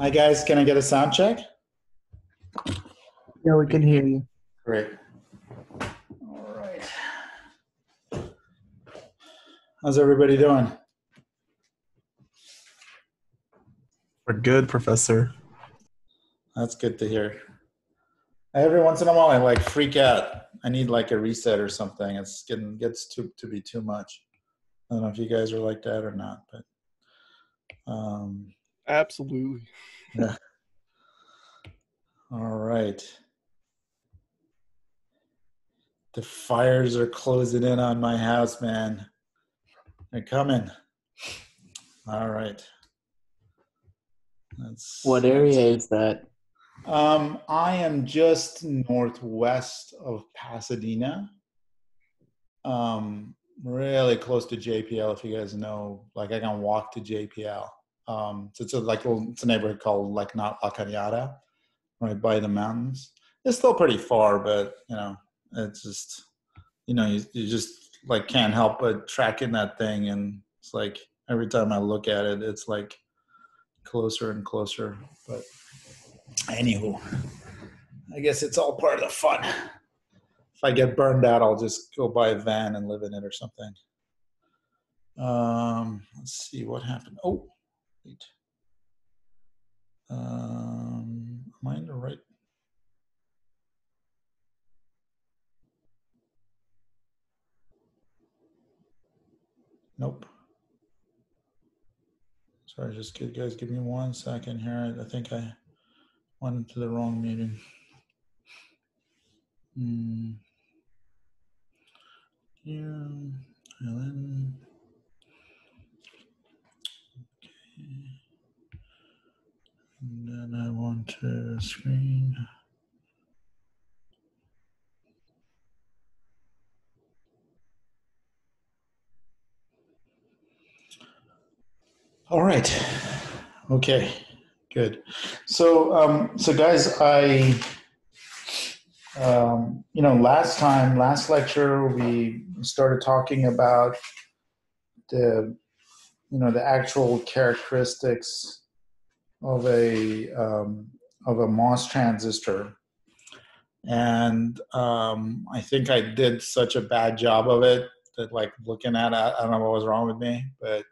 Hi guys, can I get a sound check? Yeah, we can hear you. Great. All right. How's everybody doing? We're good, Professor. That's good to hear. Every once in a while, I like freak out. I need like a reset or something. It's getting gets to to be too much. I don't know if you guys are like that or not, but um, Absolutely. yeah. All right. The fires are closing in on my house, man. They're coming. All right. That's What area is that? Um, I am just northwest of Pasadena. Um, really close to JPL. If you guys know, like I can walk to JPL. Um, so it's a, like a- it's a neighborhood called like not La Cañada, right by the mountains. It's still pretty far, but you know, it's just you know you, you just like can't help but tracking that thing, and it's like every time I look at it, it's like closer and closer. But anywho, I guess it's all part of the fun. If I get burned out, I'll just go buy a van and live in it or something. Um, let's see what happened. Oh, wait. Um, am I in the right? Nope. Sorry, just give, guys, give me one second here. I think I went into the wrong meeting. Hmm. Yeah, Helen. Okay. And then I want to screen. All right. Okay. Good. So, um, so guys, I, um, you know, last time, last lecture, we started talking about the, you know, the actual characteristics of a um, of a MOS transistor, and um, I think I did such a bad job of it that, like, looking at it, I don't know what was wrong with me, but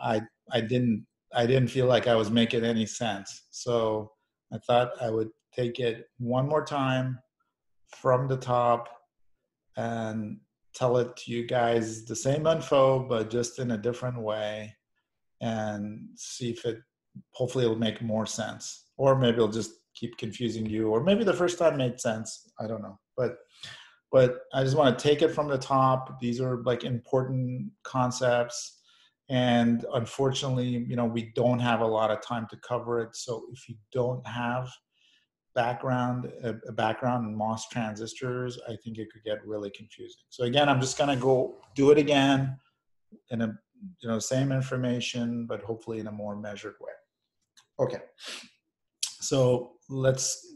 I I didn't I didn't feel like I was making any sense. So I thought I would take it one more time from the top and tell it to you guys the same info, but just in a different way and see if it hopefully it'll make more sense. Or maybe it'll just keep confusing you, or maybe the first time made sense. I don't know. But but I just want to take it from the top. These are like important concepts and unfortunately you know we don't have a lot of time to cover it so if you don't have background a, a background in MOS transistors I think it could get really confusing. So again I'm just gonna go do it again in a you know same information but hopefully in a more measured way. Okay. So let's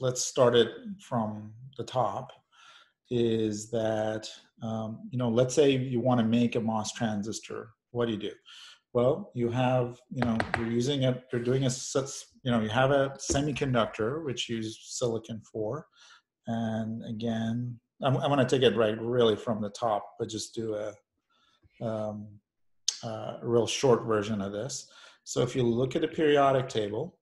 let's start it from the top is that um, you know let's say you want to make a MOS transistor. What do you do? Well, you have, you know, you're using a, you're doing a, you know, you have a semiconductor, which you use silicon for. And again, I'm, I'm going to take it right really from the top, but just do a, um, a real short version of this. So if you look at the periodic table,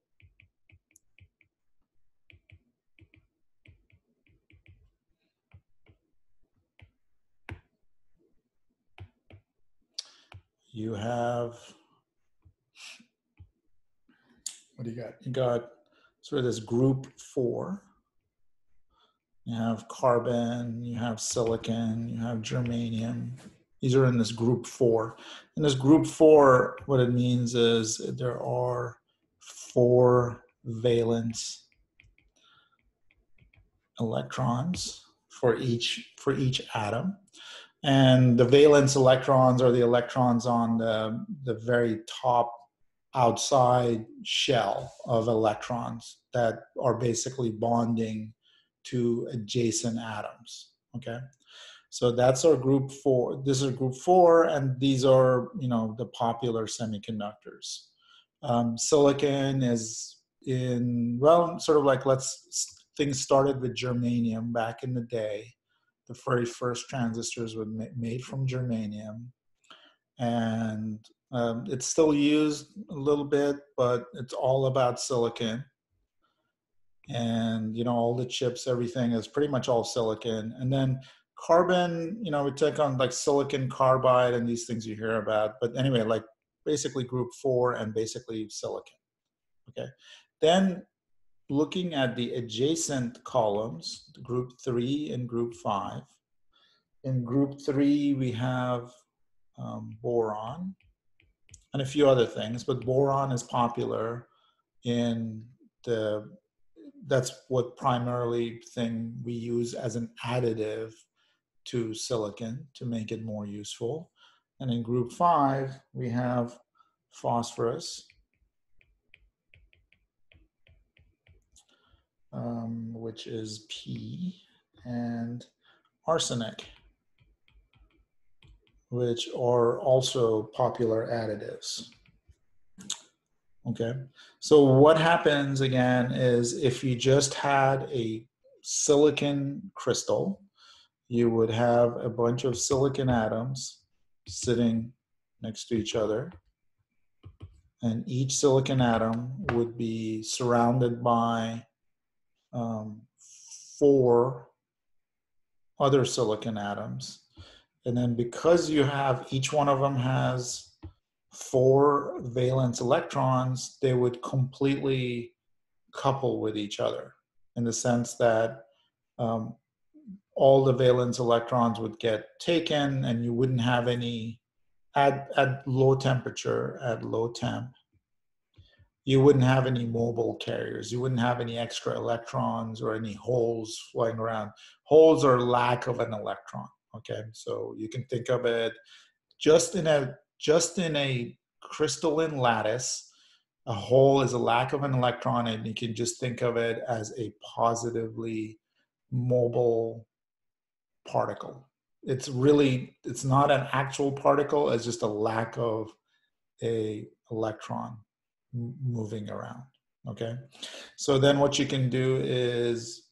you have what do you got? You got sort of this group four. You have carbon, you have silicon, you have germanium. These are in this group four. In this group four, what it means is there are four valence electrons for each for each atom and the valence electrons are the electrons on the, the very top outside shell of electrons that are basically bonding to adjacent atoms okay so that's our group four this is group four and these are you know the popular semiconductors Um, silicon is in, well, sort of like let's, things started with germanium back in the day. The very first transistors were ma- made from germanium. And um, it's still used a little bit, but it's all about silicon. And, you know, all the chips, everything is pretty much all silicon. And then carbon, you know, we take on like silicon carbide and these things you hear about. But anyway, like basically group four and basically silicon. Okay. Then looking at the adjacent columns, group three and group five. In group three, we have um, boron and a few other things, but boron is popular in the, that's what primarily thing we use as an additive to silicon to make it more useful. And in group five, we have phosphorus, um, which is P, and arsenic, which are also popular additives. Okay, so what happens again is if you just had a silicon crystal, you would have a bunch of silicon atoms sitting next to each other. And each silicon atom would be surrounded by um, four other silicon atoms. And then because you have, each one of them has four valence electrons, they would completely couple with each other in the sense that um, all the valence electrons would get taken and you wouldn't have any at, at low temperature, at low temp, you wouldn't have any mobile carriers. You wouldn't have any extra electrons or any holes flying around. Holes are lack of an electron. Okay, so you can think of it just in a just in a crystalline lattice. A hole is a lack of an electron, and you can just think of it as a positively mobile particle. It's really it's not an actual particle. It's just a lack of a electron moving around. Okay, so then what you can do is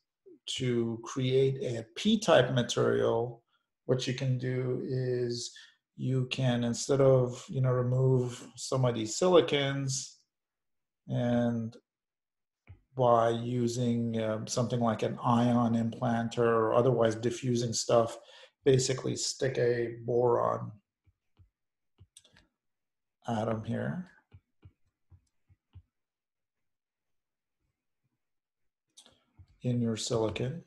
to create a p-type material. What you can do is you can instead of you know remove some of these silicons and by using um, something like an ion implanter or otherwise diffusing stuff, basically stick a boron atom here. In your silicon.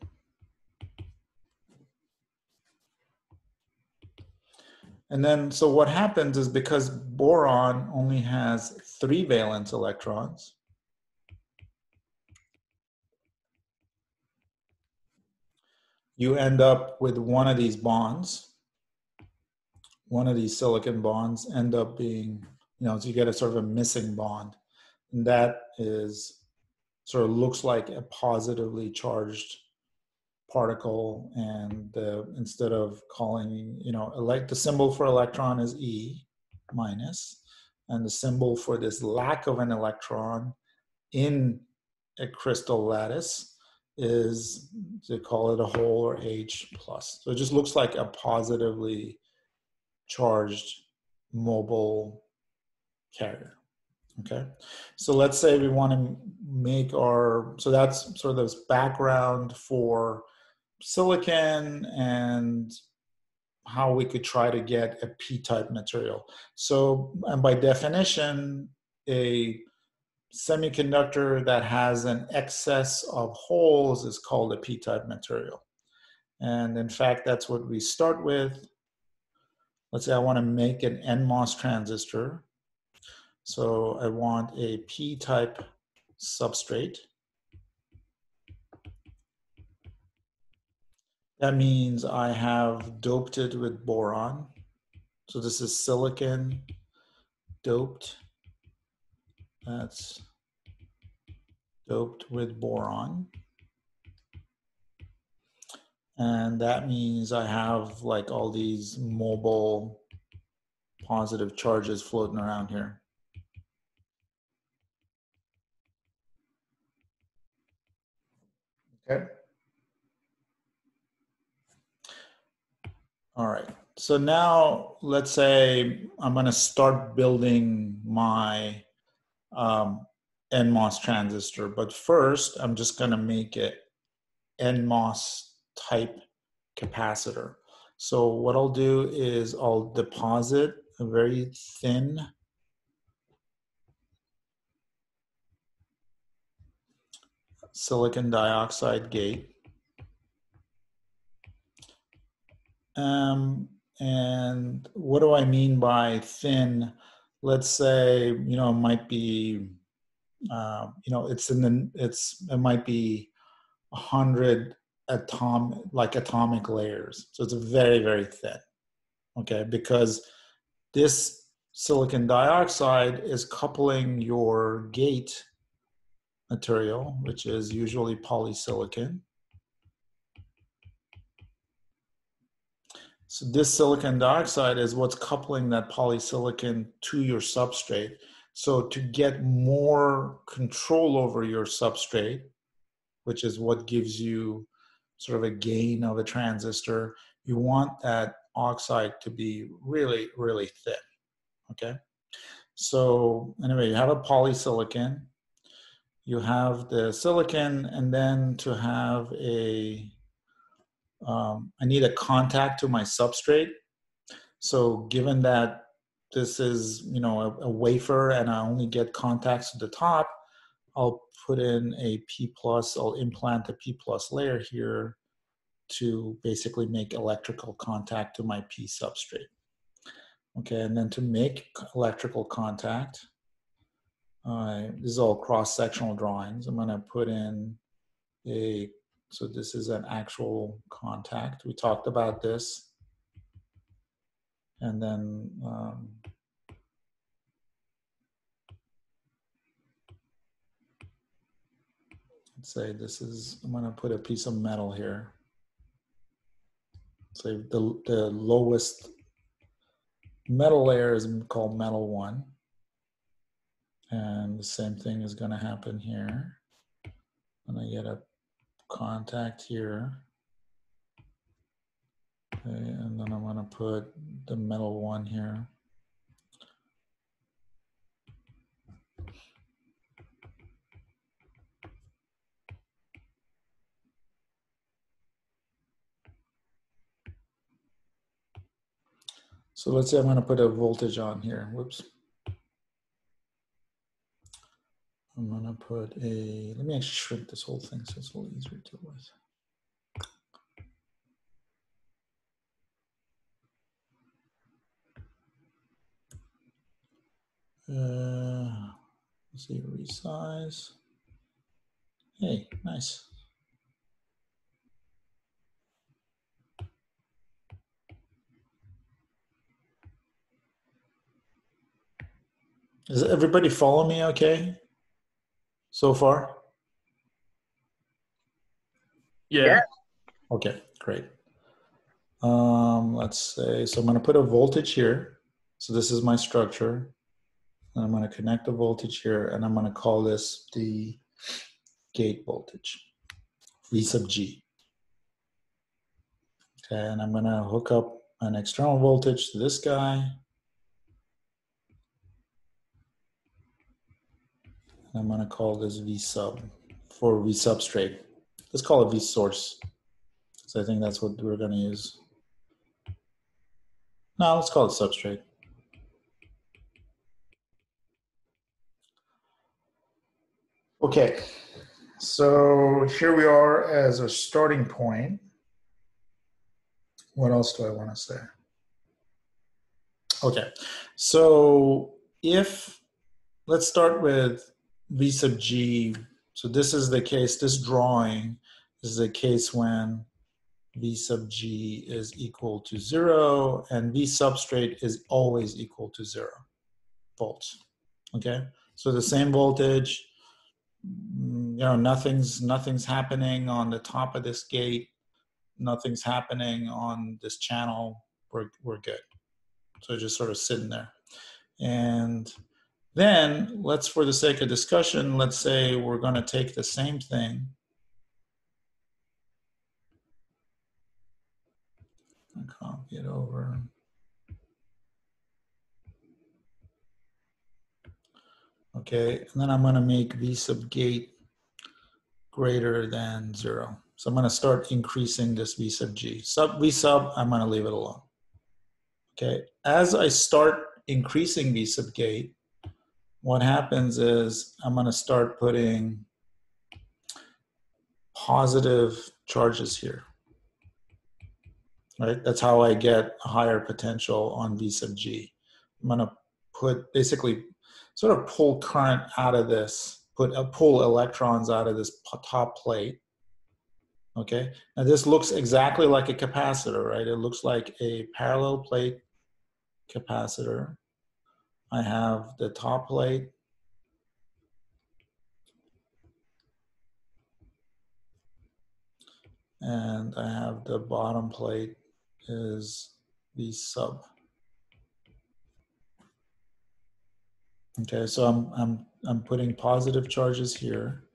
And then, so what happens is because boron only has three valence electrons, you end up with one of these bonds. One of these silicon bonds end up being, you know, so you get a sort of a missing bond. And that is sort of looks like a positively charged particle. And uh, instead of calling, you know, elect the symbol for electron is E minus, and the symbol for this lack of an electron in a crystal lattice is to call it a hole or H plus. So it just looks like a positively charged mobile carrier. Okay, so let's say we want to make our, so that's sort of this background for silicon and how we could try to get a p-type material. So, and by definition, a semiconductor that has an excess of holes is called a p-type material. And in fact, that's what we start with. Let's say I want to make an NMOS transistor. So I want a p-type substrate. That means I have doped it with boron. So this is silicon doped that's doped with boron. And that means I have like all these mobile positive charges floating around here. Okay. All right. So now let's say I'm going to start building my um, NMOS transistor, but first I'm just going to make it NMOS type capacitor. So what I'll do is I'll deposit a very thin silicon dioxide gate. Um, and what do I mean by thin? Let's say, you know, it might be, uh, you know, it's in the, it's, it might be a hundred atom, like atomic layers. So it's very, very thin. Okay. Because this silicon dioxide is coupling your gate material, which is usually polysilicon. So this silicon dioxide is what's coupling that polysilicon to your substrate. So to get more control over your substrate, which is what gives you sort of a gain of a transistor, you want that oxide to be really, really thin, okay? So anyway, you have a polysilicon, you have the silicon, and then to have a, um, I need a contact to my substrate. So given that this is, you know, a, a wafer and I only get contacts to the top, I'll put in a P plus, I'll implant a P plus layer here to basically make electrical contact to my P substrate. Okay, and then to make electrical contact, uh, this is all cross-sectional drawings. I'm gonna put in a, so this is an actual contact. We talked about this. And then um, let's say this is, I'm gonna put a piece of metal here. Say the, the lowest metal layer is called metal one. And the same thing is gonna happen here. And I get a contact here. Okay, and then I'm gonna put the metal one here. So let's say I'm gonna put a voltage on here, whoops. I'm gonna put a, let me actually shrink this whole thing so it's a little easier to deal with. Uh, let's see, resize. Hey, nice. Does everybody follow me okay so far? Yeah. Okay, great. Um, let's say, so I'm going to put a voltage here. So this is my structure. And I'm going to connect the voltage here, and I'm going to call this the gate voltage, V sub G. Okay, and I'm going to hook up an external voltage to this guy. I'm going to call this V sub for V substrate. Let's call it V source. So I think that's what we're going to use. No, let's call it substrate. Okay, so here we are as a starting point. What else do I want to say? Okay, so if, let's start with V sub G. So this is the case, this drawing is the case when V sub G is equal to zero and V substrate is always equal to zero volts. Okay, so the same voltage, mm, you know, nothing's nothing's happening on the top of this gate, nothing's happening on this channel. We're we're good. So just sort of sitting there, and then let's, for the sake of discussion, let's say we're going to take the same thing. And copy it over. Okay, and then I'm going to make v sub gate greater than zero. So I'm going to start increasing this v sub g. Sub v sub, I'm going to leave it alone. Okay, as I start increasing v sub gate, what happens is I'm going to start putting positive charges here. Right, that's how I get a higher potential on v sub g. I'm going to put basically sort of pull current out of this, put uh, pull electrons out of this top plate. Okay, now this looks exactly like a capacitor, right? It looks like a parallel plate capacitor. I have the top plate. And I have the bottom plate is V sub. Okay, so I'm, I'm, I'm putting positive charges here.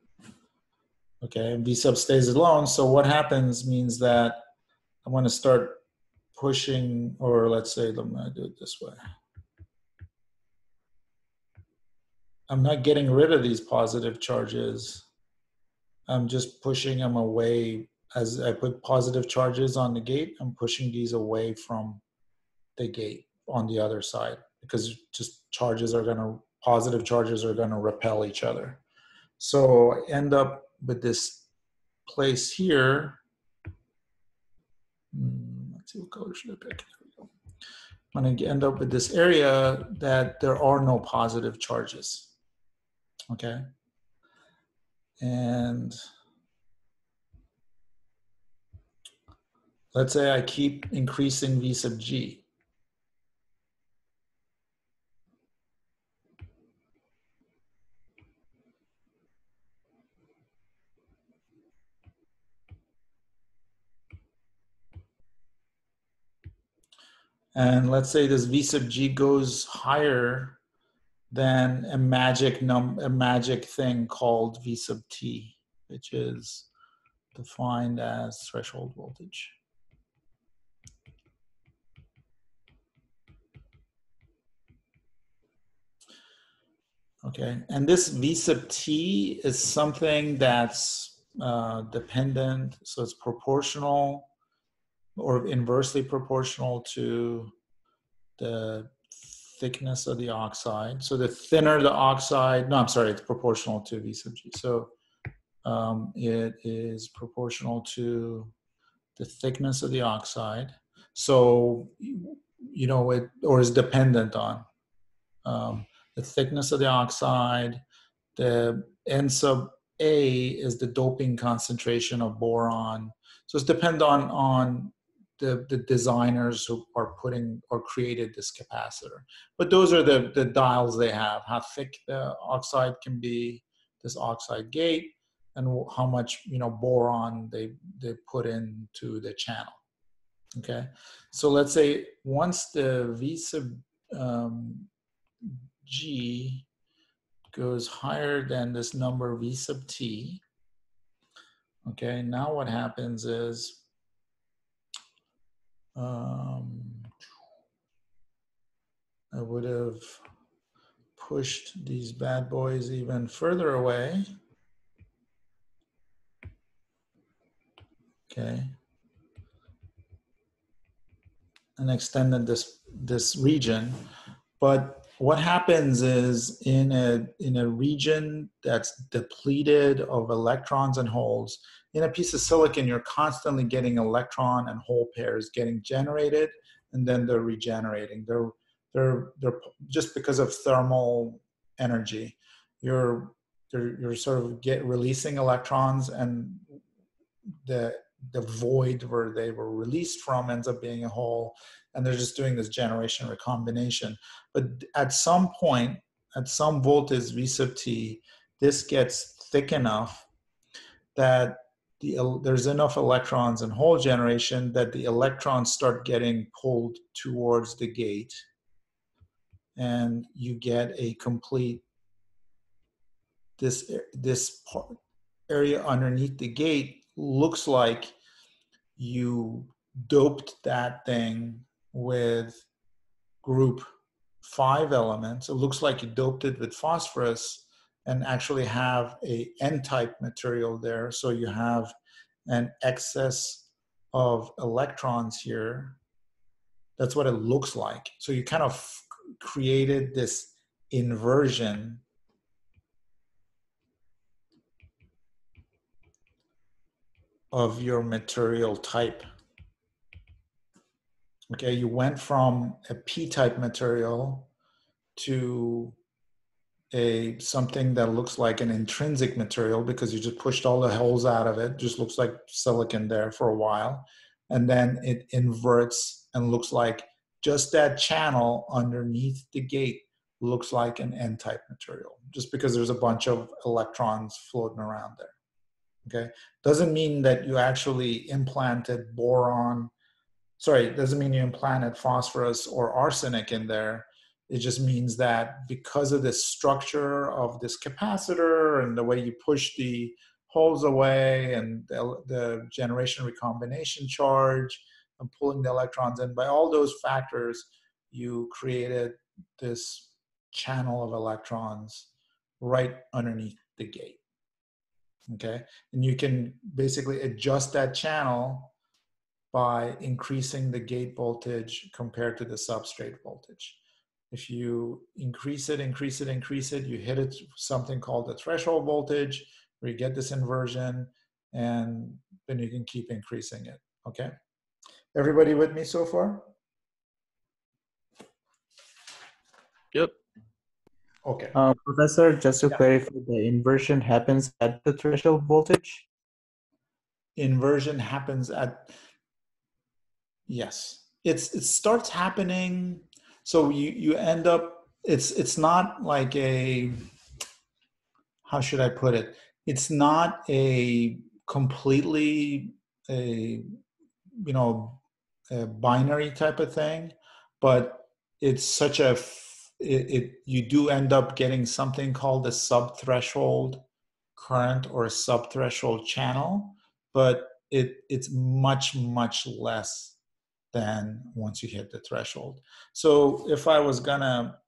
Okay, and V sub stays alone. So what happens means that I want to start pushing, or let's say, let me do it this way. I'm not getting rid of these positive charges. I'm just pushing them away. As I put positive charges on the gate, I'm pushing these away from the gate on the other side because just charges are going to positive charges are going to repel each other. So I end up with this place here. Hmm, let's see what color should I pick. I'm going to end up with this area that there are no positive charges. Okay. And let's say I keep increasing V sub G. and let's say this v sub g goes higher than a magic num a magic thing called v sub t, which is defined as threshold voltage. Okay, and this v sub t is something that's uh, dependent, so it's proportional or inversely proportional to the thickness of the oxide. So the thinner the oxide, no, I'm sorry, it's proportional to V sub G. So um, it is proportional to the thickness of the oxide. So, you know, it, or is dependent on um, the thickness of the oxide. The N sub A is the doping concentration of boron. So it's depend on, on the, the designers who are putting or created this capacitor. But those are the, the dials they have, how thick the oxide can be, this oxide gate, and how much you know boron they, they put into the channel. Okay, so let's say once the V sub um, G goes higher than this number V sub T, okay, now what happens is um, I would have pushed these bad boys even further away. Okay. And extended this, this region. But what happens is in a, in a region that's depleted of electrons and holes, in a piece of silicon, you're constantly getting electron and hole pairs getting generated, and then they're regenerating. They're they're they're just because of thermal energy. You're you're, sort of get releasing electrons, and the the void where they were released from ends up being a hole, and they're just doing this generation recombination. But at some point, at some voltage v sub t, this gets thick enough that the, there's enough electrons in hole generation that the electrons start getting pulled towards the gate and you get a complete this this part, area underneath the gate looks like you doped that thing with group five elements, it looks like you doped it with phosphorus and actually have a n-type material there. So you have an excess of electrons here. That's what it looks like. So you kind of created this inversion of your material type. Okay, you went from a p-type material to a something that looks like an intrinsic material because you just pushed all the holes out of it just looks like silicon there for a while. And then it inverts and looks like just that channel underneath the gate looks like an n-type material just because there's a bunch of electrons floating around there. Okay? Doesn't mean that you actually implanted boron sorry doesn't mean you implanted phosphorus or arsenic in there it just means that because of the structure of this capacitor and the way you push the holes away and the, the generation recombination charge and pulling the electrons in, by all those factors, you created this channel of electrons right underneath the gate. Okay, and you can basically adjust that channel by increasing the gate voltage compared to the substrate voltage if you increase it, increase it, increase it, you hit it something called the threshold voltage where you get this inversion and then you can keep increasing it, okay? Everybody with me so far? Yep. Okay. Uh, Professor, just to Yeah. clarify, the inversion happens at the threshold voltage? Inversion happens at, yes. It's, it starts happening so you you end up it's it's not like a how should i put it? It's not a completely a you know a binary type of thing but it's such a it, it you do end up getting something called a sub threshold current or a sub threshold channel but it it's much much less than once you hit the threshold. So if I was gonna,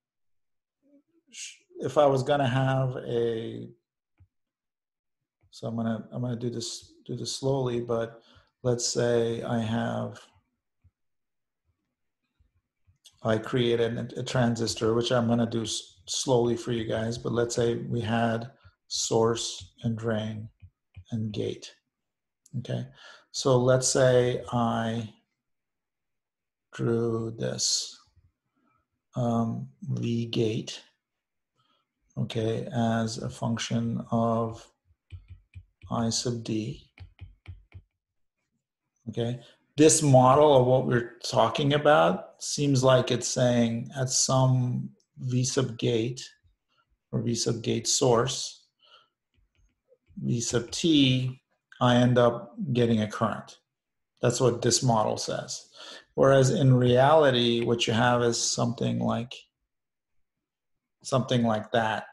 if I was gonna have a, so I'm gonna I'm gonna do this do this slowly, but let's say I have, I created a transistor, which I'm gonna do slowly for you guys, but let's say we had source and drain and gate. Okay, so let's say I drew this um, V gate, okay, as a function of I sub D. Okay, this model of what we're talking about seems like it's saying at some V sub gate or V sub gate source, V sub T, I end up getting a current. That's what this model says. Whereas in reality, what you have is something like something like that,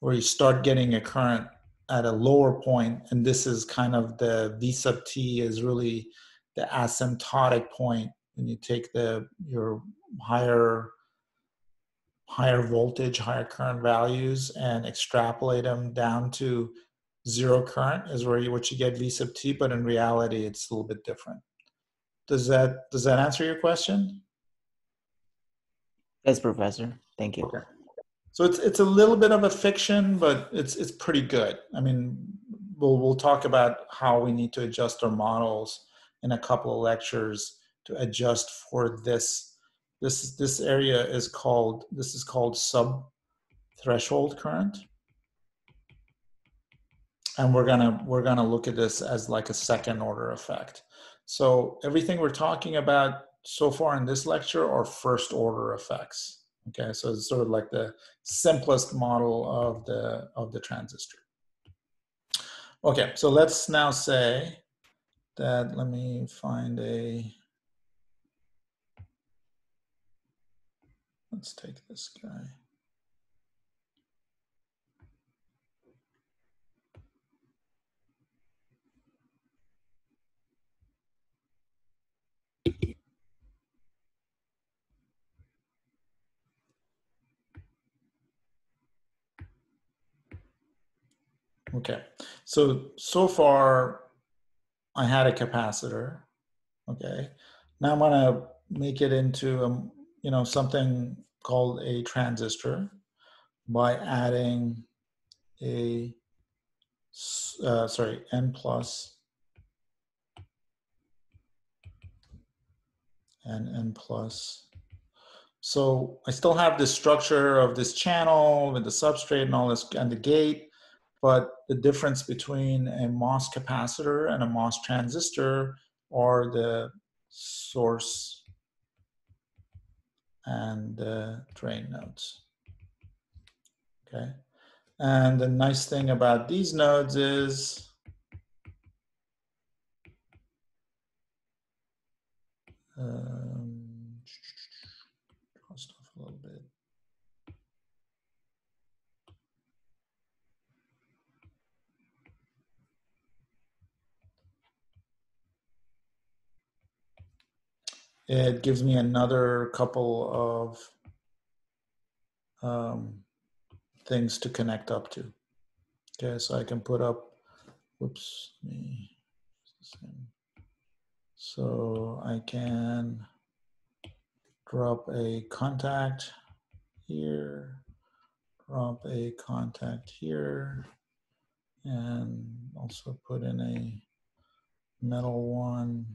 where you start getting a current at a lower point, and this is kind of the V sub t is really the asymptotic point when you take the your higher higher voltage, higher current values and extrapolate them down to zero current is where you what you get V sub t, but in reality it's a little bit different. Does that does that answer your question? Yes, Professor. Thank you. Okay. So it's it's a little bit of a fiction, but it's it's pretty good. I mean, we'll we'll talk about how we need to adjust our models in a couple of lectures to adjust for this. This this area is called this is called sub threshold current. And we're gonna we're gonna look at this as like a second order effect. So everything we're talking about so far in this lecture are first order effects. Okay, so it's sort of like the simplest model of the of the transistor. Okay, so let's now say that let me find a let's take this guy. Okay, so so far I had a capacitor. Okay, now I'm gonna make it into a, you know something called a transistor by adding a, uh, sorry n plus and n plus. So I still have this structure of this channel with the substrate and all this and the gate, but the difference between a MOS capacitor and a MOS transistor are the source and the drain nodes. Okay. And the nice thing about these nodes is um, draw stuff a little bit. It gives me another couple of um, things to connect up to. Okay, so I can put up, whoops, me. So I can drop a contact here, drop a contact here, and also put in a metal one.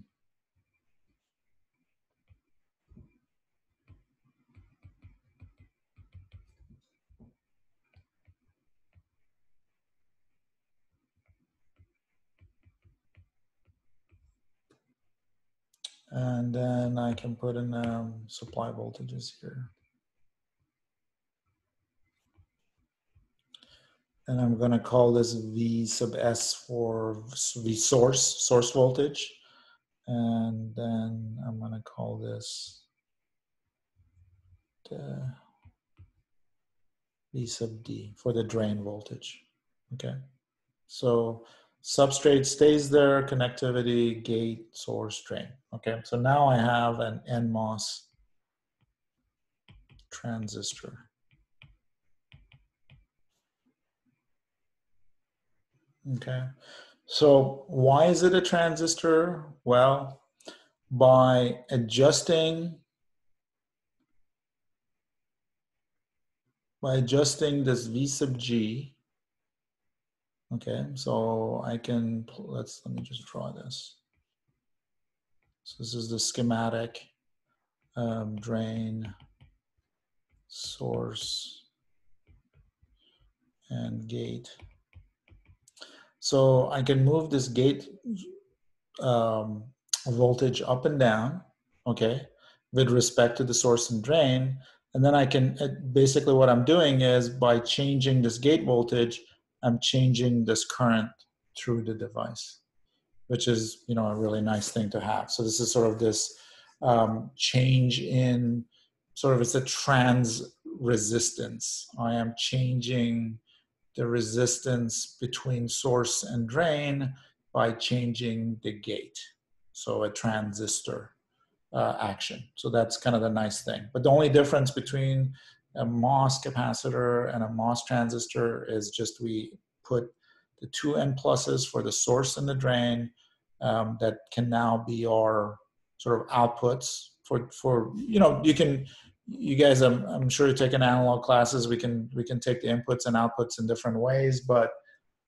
And then I can put in um, supply voltages here. And I'm going to call this V sub S for V source, source voltage. And then I'm going to call this the V sub D for the drain voltage. Okay. So substrate stays there, connectivity, gate, source, drain. Okay, so now I have an NMOS transistor. Okay, so why is it a transistor? Well, by adjusting by adjusting this V sub G, Okay, so I can, let's, let me just draw this. So this is the schematic um, drain, source, and gate. So I can move this gate um, voltage up and down, okay, with respect to the source and drain. And then I can, basically what I'm doing is by changing this gate voltage, I'm changing this current through the device, which is you know a really nice thing to have. So this is sort of this um, change in sort of it's a trans resistance. I am changing the resistance between source and drain by changing the gate. So a transistor uh, action. So that's kind of the nice thing. But the only difference between a MOS capacitor and a MOS transistor is just we put the two N pluses for the source and the drain um, that can now be our sort of outputs for, for, you know, you can, you guys, I'm, I'm sure you're taking analog classes. We can, we can take the inputs and outputs in different ways, but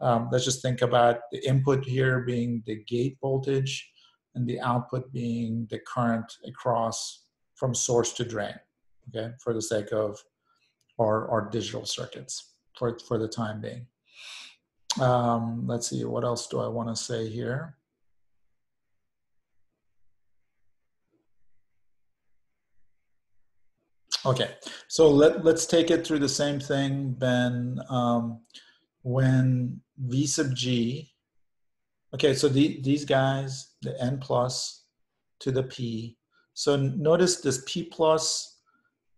um, let's just think about the input here being the gate voltage and the output being the current across from source to drain, okay, for the sake of our, digital circuits for, for the time being. Um, let's see, what else do I want to say here? Okay, so let, let's take it through the same thing, Ben. Um, when V sub G, okay, so the, these guys, the N plus to the P. So notice this P plus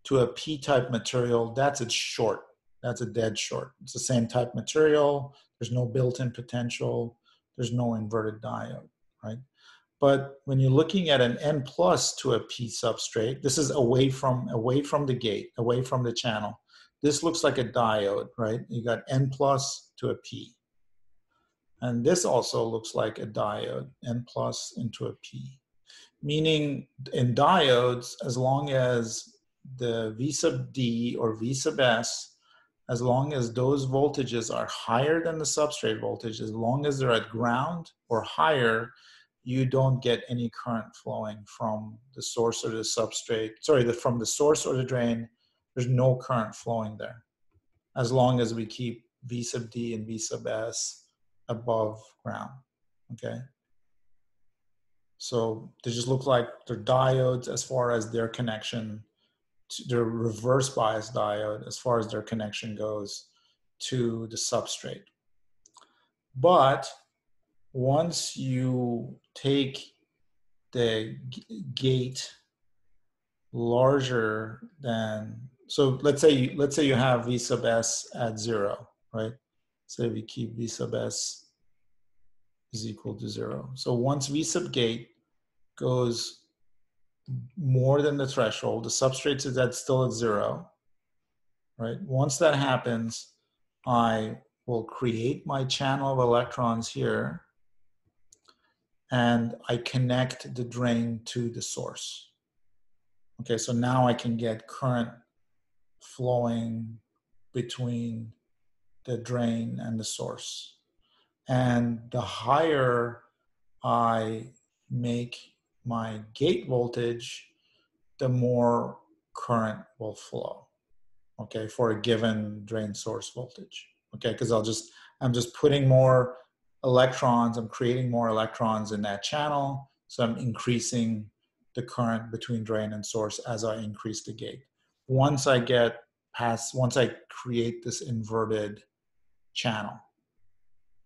to a P type material, that's a short. That's a dead short. It's the same type material. There's no built-in potential. There's no inverted diode, right? But when you're looking at an N plus to a P substrate, this is away from away from the gate, away from the channel. This looks like a diode, right? You got N plus to a P. And this also looks like a diode, N plus into a P. Meaning in diodes, as long as the V sub D or V sub S, as long as those voltages are higher than the substrate voltage, as long as they're at ground or higher, you don't get any current flowing from the source or the substrate, sorry, the, from the source or the drain, there's no current flowing there. As long as we keep V sub D and V sub S above ground, okay? So they just look like they're diodes as far as their connection, to, their reverse bias diode as far as their connection goes to the substrate. But once you take the gate larger than so let's say let's say you have v sub s at zero right So we keep v sub s is equal to zero so once v sub gate goes more than the threshold the substrate is at still at zero right once that happens i will create my channel of electrons here and I connect the drain to the source. Okay, so now I can get current flowing between the drain and the source. And the higher I make my gate voltage, the more current will flow, okay, for a given drain source voltage. Okay, because I'll just, I'm just putting more electrons, I'm creating more electrons in that channel. So I'm increasing the current between drain and source as I increase the gate. Once I get past, once I create this inverted channel,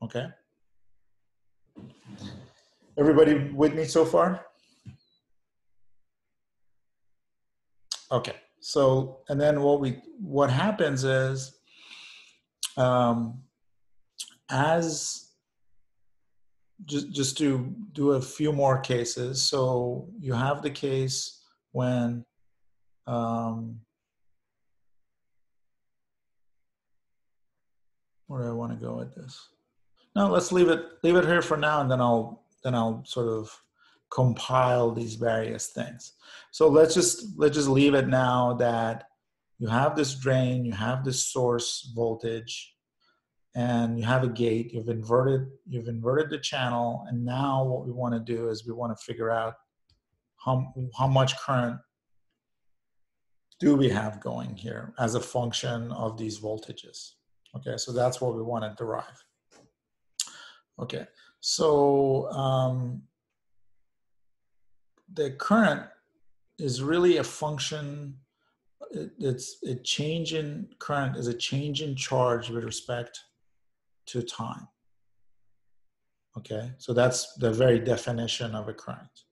okay? Everybody with me so far? Okay, so, and then what we, what happens is, um, as just just to do a few more cases. So you have the case when um, where do I want to go with this? No, let's leave it leave it here for now, and then I'll then I'll sort of compile these various things. So let's just let's just leave it now that you have this drain, you have this source voltage, and you have a gate you've inverted you've inverted the channel and now what we want to do is we want to figure out how, how much current do we have going here as a function of these voltages okay so that's what we want to derive okay so um, the current is really a function it, it's a change in current is a change in charge with respect to time. Okay, so that's the very definition of a current.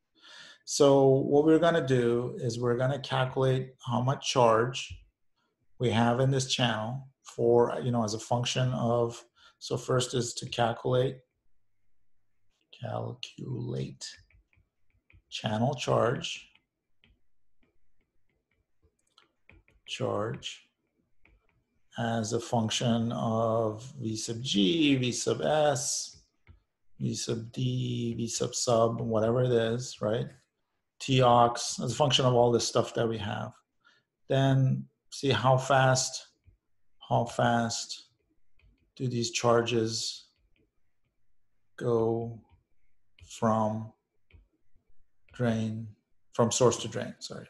So what we're gonna do is we're gonna calculate how much charge we have in this channel for, you know, as a function of, so first is to calculate, calculate channel charge, charge as a function of v sub g, v sub s, v sub d, v sub sub, whatever it is, right? Tox as a function of all this stuff that we have. Then see how fast, how fast do these charges go from drain, from source to drain, sorry.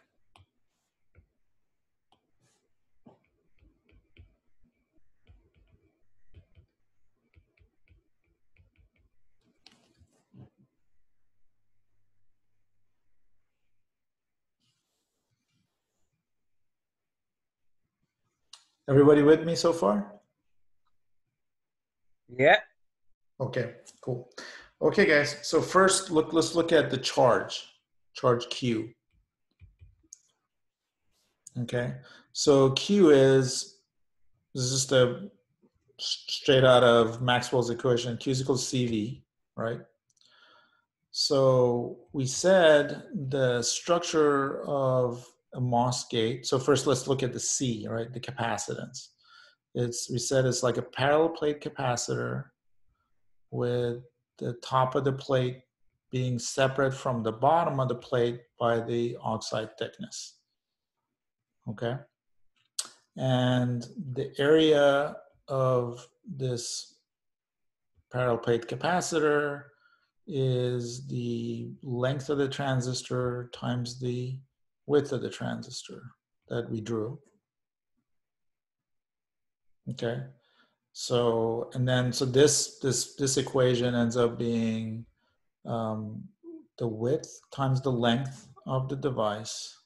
Everybody with me so far? Yeah. Okay, cool. Okay, guys. So first, look. Let's look at the charge, charge Q. Okay. So Q is this is just a straight out of Maxwell's equation. Q is equal to CV, right? So we said the structure of a MOS gate. So first let's look at the C, right? The capacitance. It's, we said it's like a parallel plate capacitor with the top of the plate being separate from the bottom of the plate by the oxide thickness. Okay. And the area of this parallel plate capacitor is the length of the transistor times the width of the transistor that we drew. Okay. So, and then, so this, this, this equation ends up being um, the width times the length of the device,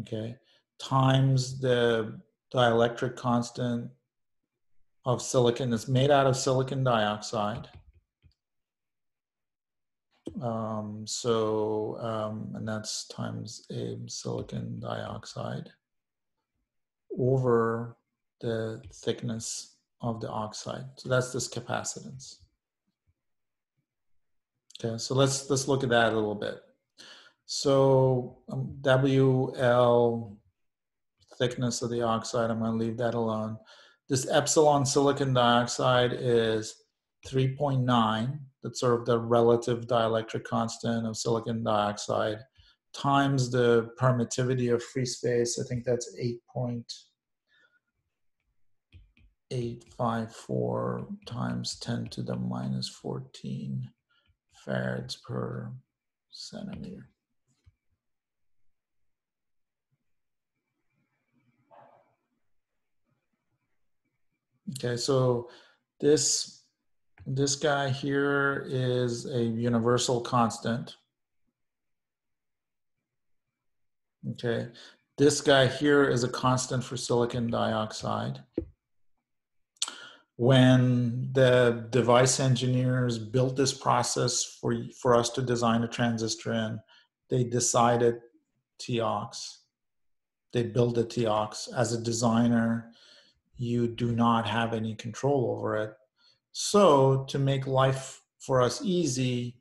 okay, times the dielectric constant of silicon that's made out of silicon dioxide. Um, so, um, and that's times a silicon dioxide over the thickness of the oxide. So that's this capacitance. Okay, so let's let's look at that a little bit. So um, WL thickness of the oxide, I'm going to leave that alone. This epsilon silicon dioxide is 3.9. That's sort of the relative dielectric constant of silicon dioxide times the permittivity of free space. I think that's 8.854 times 10 to the minus 14 farads per centimeter. Okay, so this this guy here is a universal constant. Okay, this guy here is a constant for silicon dioxide when the device engineers built this process for, for us to design a transistor in, they decided TOX. They built a TOX. As a designer, you do not have any control over it. So to make life for us easy,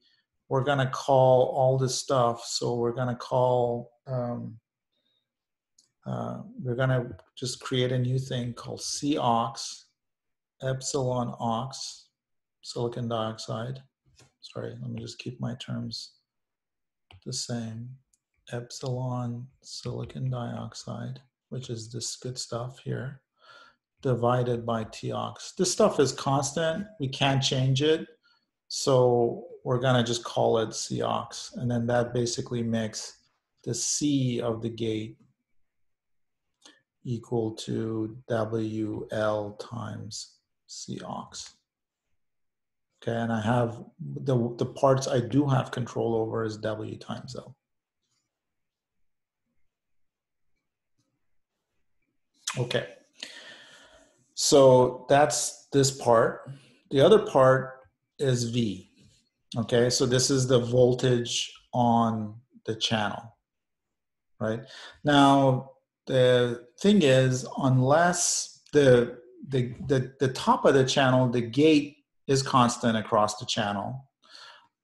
we're going to call all this stuff. So we're going to call, um, uh, we're going to just create a new thing called COX epsilon ox, silicon dioxide. Sorry, let me just keep my terms the same. Epsilon silicon dioxide, which is this good stuff here, divided by TOX. This stuff is constant. We can't change it. So we're going to just call it COX. And then that basically makes the C of the gate equal to WL times COX. Okay, and I have the, the parts I do have control over is W times L. Okay, so that's this part. The other part is V. Okay, so this is the voltage on the channel, right? Now, the thing is, unless the the, the, the top of the channel, the gate is constant across the channel.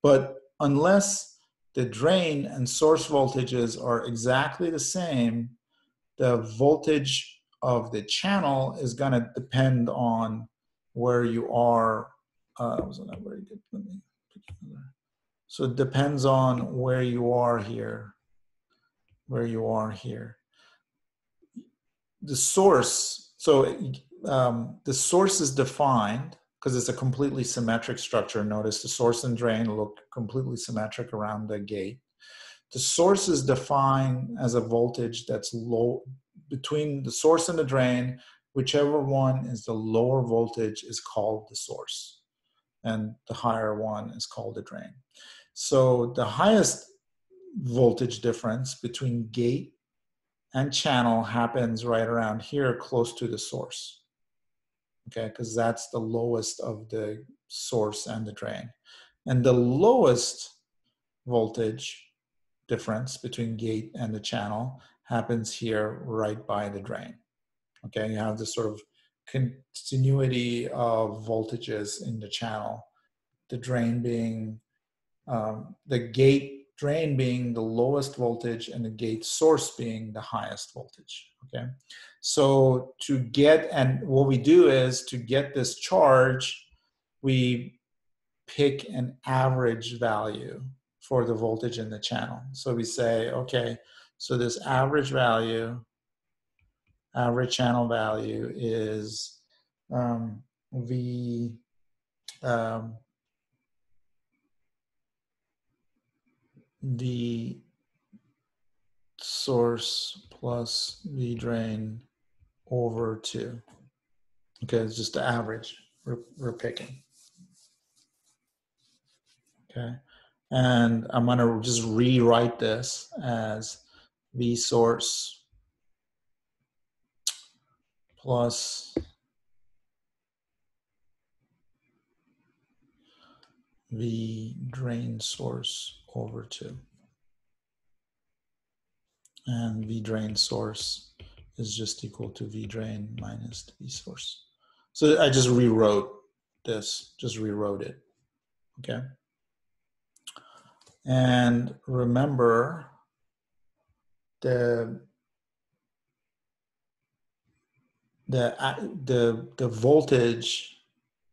But unless the drain and source voltages are exactly the same, the voltage of the channel is going to depend on where you are. Uh, wasn't very good? Let me so it depends on where you are here, where you are here. The source, so um, the source is defined because it's a completely symmetric structure. Notice the source and drain look completely symmetric around the gate. The source is defined as a voltage that's low between the source and the drain. Whichever one is the lower voltage is called the source, and the higher one is called the drain. So the highest voltage difference between gate and channel happens right around here close to the source okay, because that's the lowest of the source and the drain. And the lowest voltage difference between gate and the channel happens here right by the drain. Okay, you have this sort of continuity of voltages in the channel, the drain being um, the gate drain being the lowest voltage and the gate source being the highest voltage. Okay, so to get and what we do is to get this charge, we pick an average value for the voltage in the channel. So we say, okay, so this average value, average channel value is um, V um, the source plus the drain over 2. Okay, it's just the average we're, we're picking. Okay, and I'm going to just rewrite this as V source plus V drain source over 2. And V drain source is just equal to V drain minus V source. So I just rewrote this, just rewrote it. Okay. And remember the the the the voltage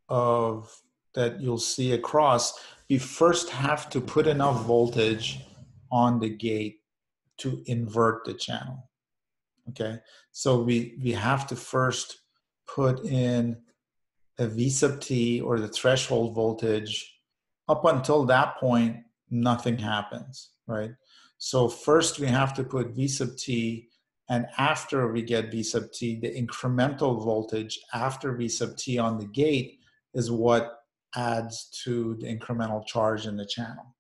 of that you'll see across, you first have to put enough voltage on the gate to invert the channel. Okay, so we, we have to first put in a V sub t or the threshold voltage. Up until that point, nothing happens, right? So first we have to put V sub t, and after we get V sub t, the incremental voltage after V sub t on the gate is what adds to the incremental charge in the channel.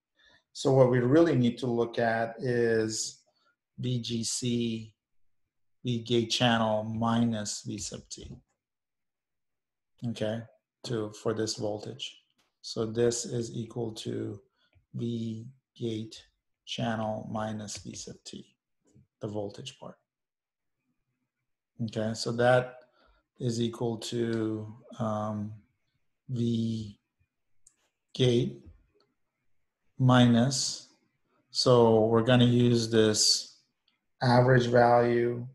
So what we really need to look at is VGC, V gate channel minus V sub t. Okay, to for this voltage. So this is equal to V gate channel minus V sub t, the voltage part. Okay, so that is equal to um, V gate minus, so we're going to use this average value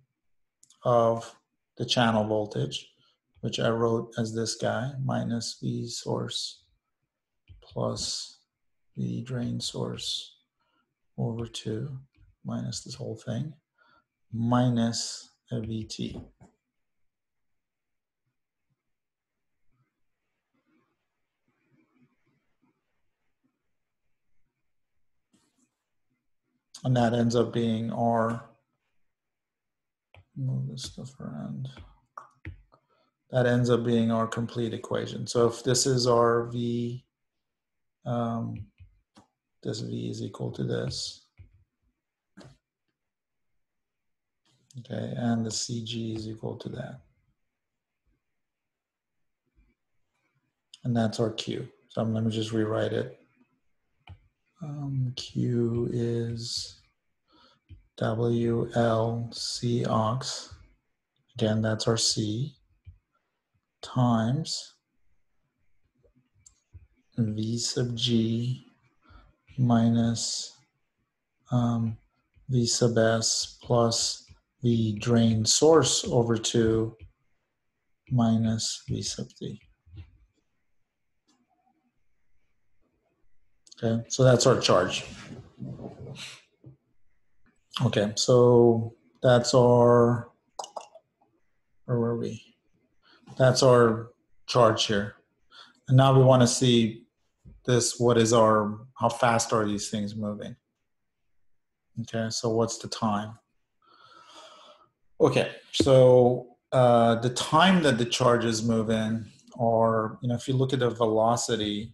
of the channel voltage, which I wrote as this guy, minus V source plus V drain source over 2 minus this whole thing, minus a VT. And that ends up being our, move this stuff around. That ends up being our complete equation. So if this is our V, um, this V is equal to this. Okay, and the CG is equal to that. And that's our Q. So let me just rewrite it. Um, Q is WLC ox. Again, that's our C times V sub G minus um, V sub S plus the drain source over 2 minus V sub D. Okay, so that's our charge. Okay, so that's our, where were we? That's our charge here. And now we want to see this, what is our, how fast are these things moving? Okay, so what's the time? Okay, so uh, the time that the charges move in, or, you know, if you look at the velocity,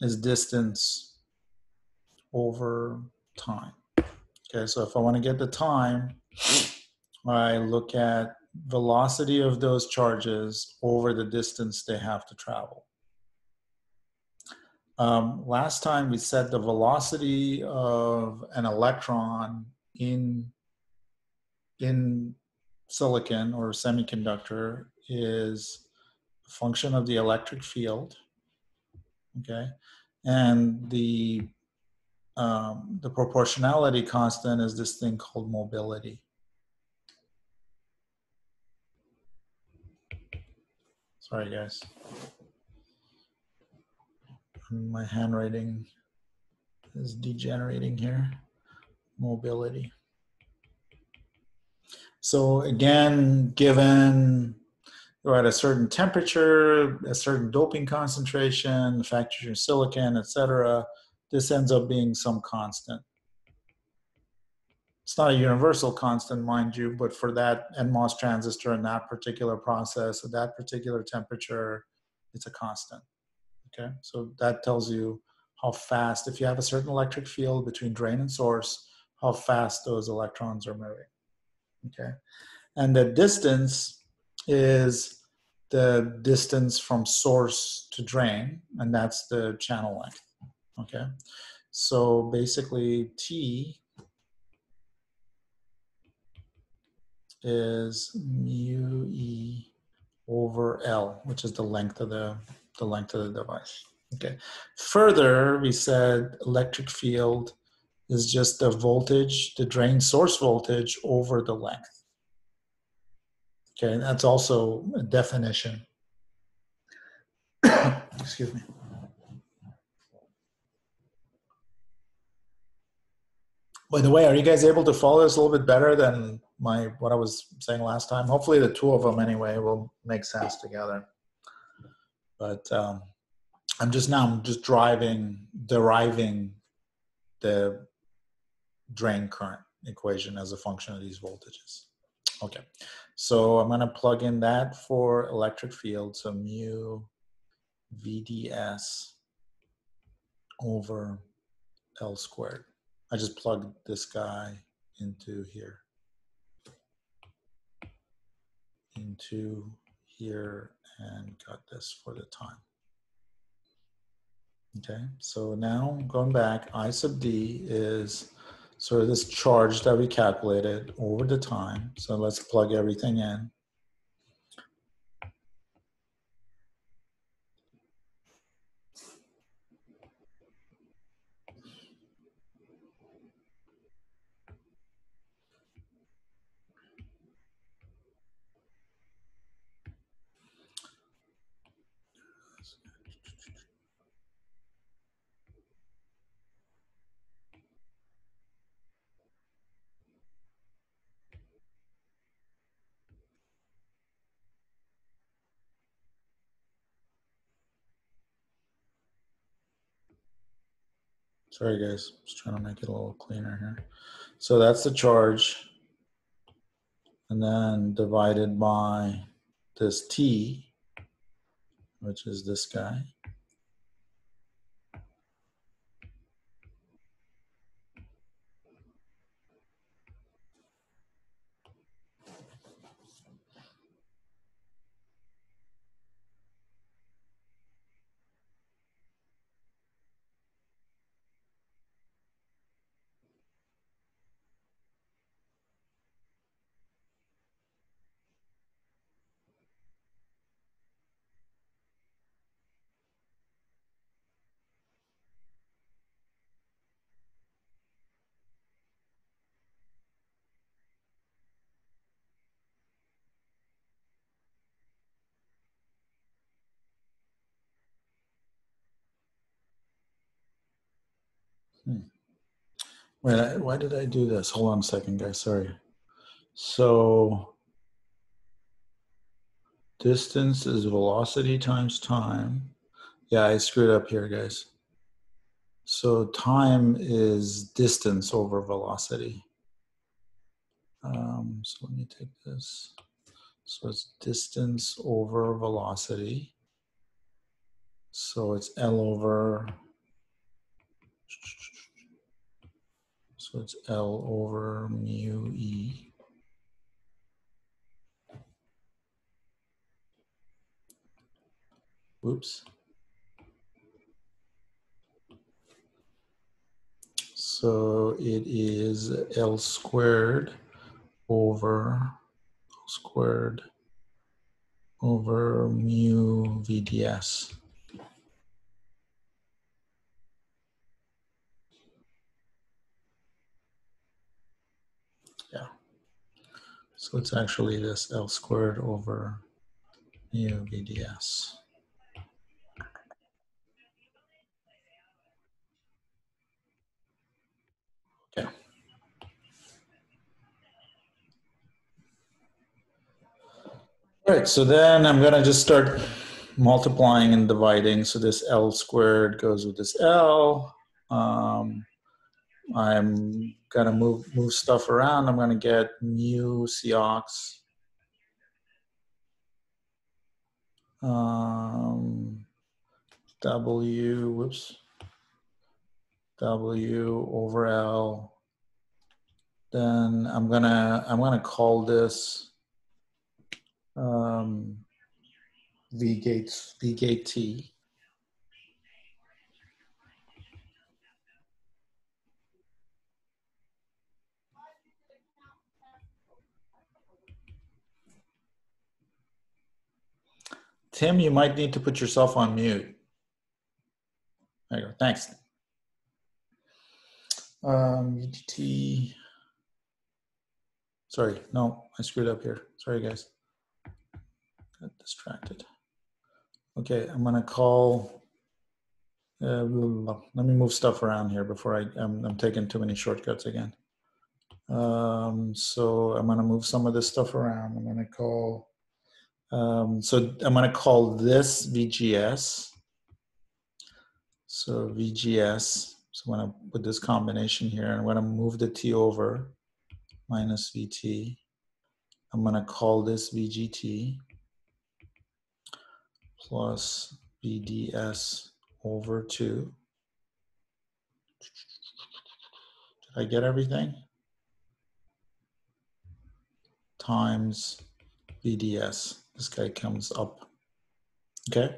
is distance over time. Okay, so if I want to get the time, I look at velocity of those charges over the distance they have to travel. Um, last time we said the velocity of an electron in in silicon or semiconductor is a function of the electric field Okay, and the um, the proportionality constant is this thing called mobility. Sorry, guys. My handwriting is degenerating here. Mobility. So again, given you're at a certain temperature, a certain doping concentration, the fact that you're silicon, etc., this ends up being some constant. It's not a universal constant, mind you, but for that NMOS transistor in that particular process at that particular temperature, it's a constant. Okay, so that tells you how fast, if you have a certain electric field between drain and source, how fast those electrons are moving. Okay, and the distance is the distance from source to drain, and that's the channel length. Okay, so basically T is mu E over L, which is the length of the the length of the device. Okay. Further, we said electric field is just the voltage, the drain source voltage over the length. Okay, and that's also a definition. Excuse me. By the way, are you guys able to follow this a little bit better than my what I was saying last time? Hopefully, the two of them anyway will make sense together. But um, I'm just now I'm just driving deriving the drain current equation as a function of these voltages. Okay, so I'm going to plug in that for electric field. So mu VDS over L squared. I just plugged this guy into here. Into here and got this for the time. Okay, so now going back, I sub D is sort of this charge that we calculated over the time. So let's plug everything in. Sorry guys, just trying to make it a little cleaner here. So that's the charge. And then divided by this T, which is this guy. Wait, why did I do this? Hold on a second, guys. Sorry. So distance is velocity times time. Yeah, I screwed up here, guys. So time is distance over velocity. Um, so let me take this. So it's distance over velocity. So it's L over so it's L over mu E. Whoops. So it is L squared over squared over mu VDS. So it's actually this L squared over mu VDS. Okay. All right, so then I'm gonna just start multiplying and dividing. So this L squared goes with this L. Um, I'm gonna move move stuff around. I'm gonna get mu Cox. Um, W, whoops. W over L. Then I'm gonna I'm gonna call this um, V gates V gate T. Tim, you might need to put yourself on mute. There you go. Thanks. Um. Sorry, no, I screwed up here. Sorry, guys. Got distracted. Okay, I'm gonna call. Uh, let me move stuff around here before I. I'm, I'm taking too many shortcuts again. Um, so I'm gonna move some of this stuff around. I'm gonna call. Um, so I'm gonna call this VGS. So VGS. So I'm gonna put this combination here, and I'm gonna move the T over minus VT. I'm gonna call this VGT plus VDS over 2. Did I get everything? Times VDS. This guy comes up. Okay.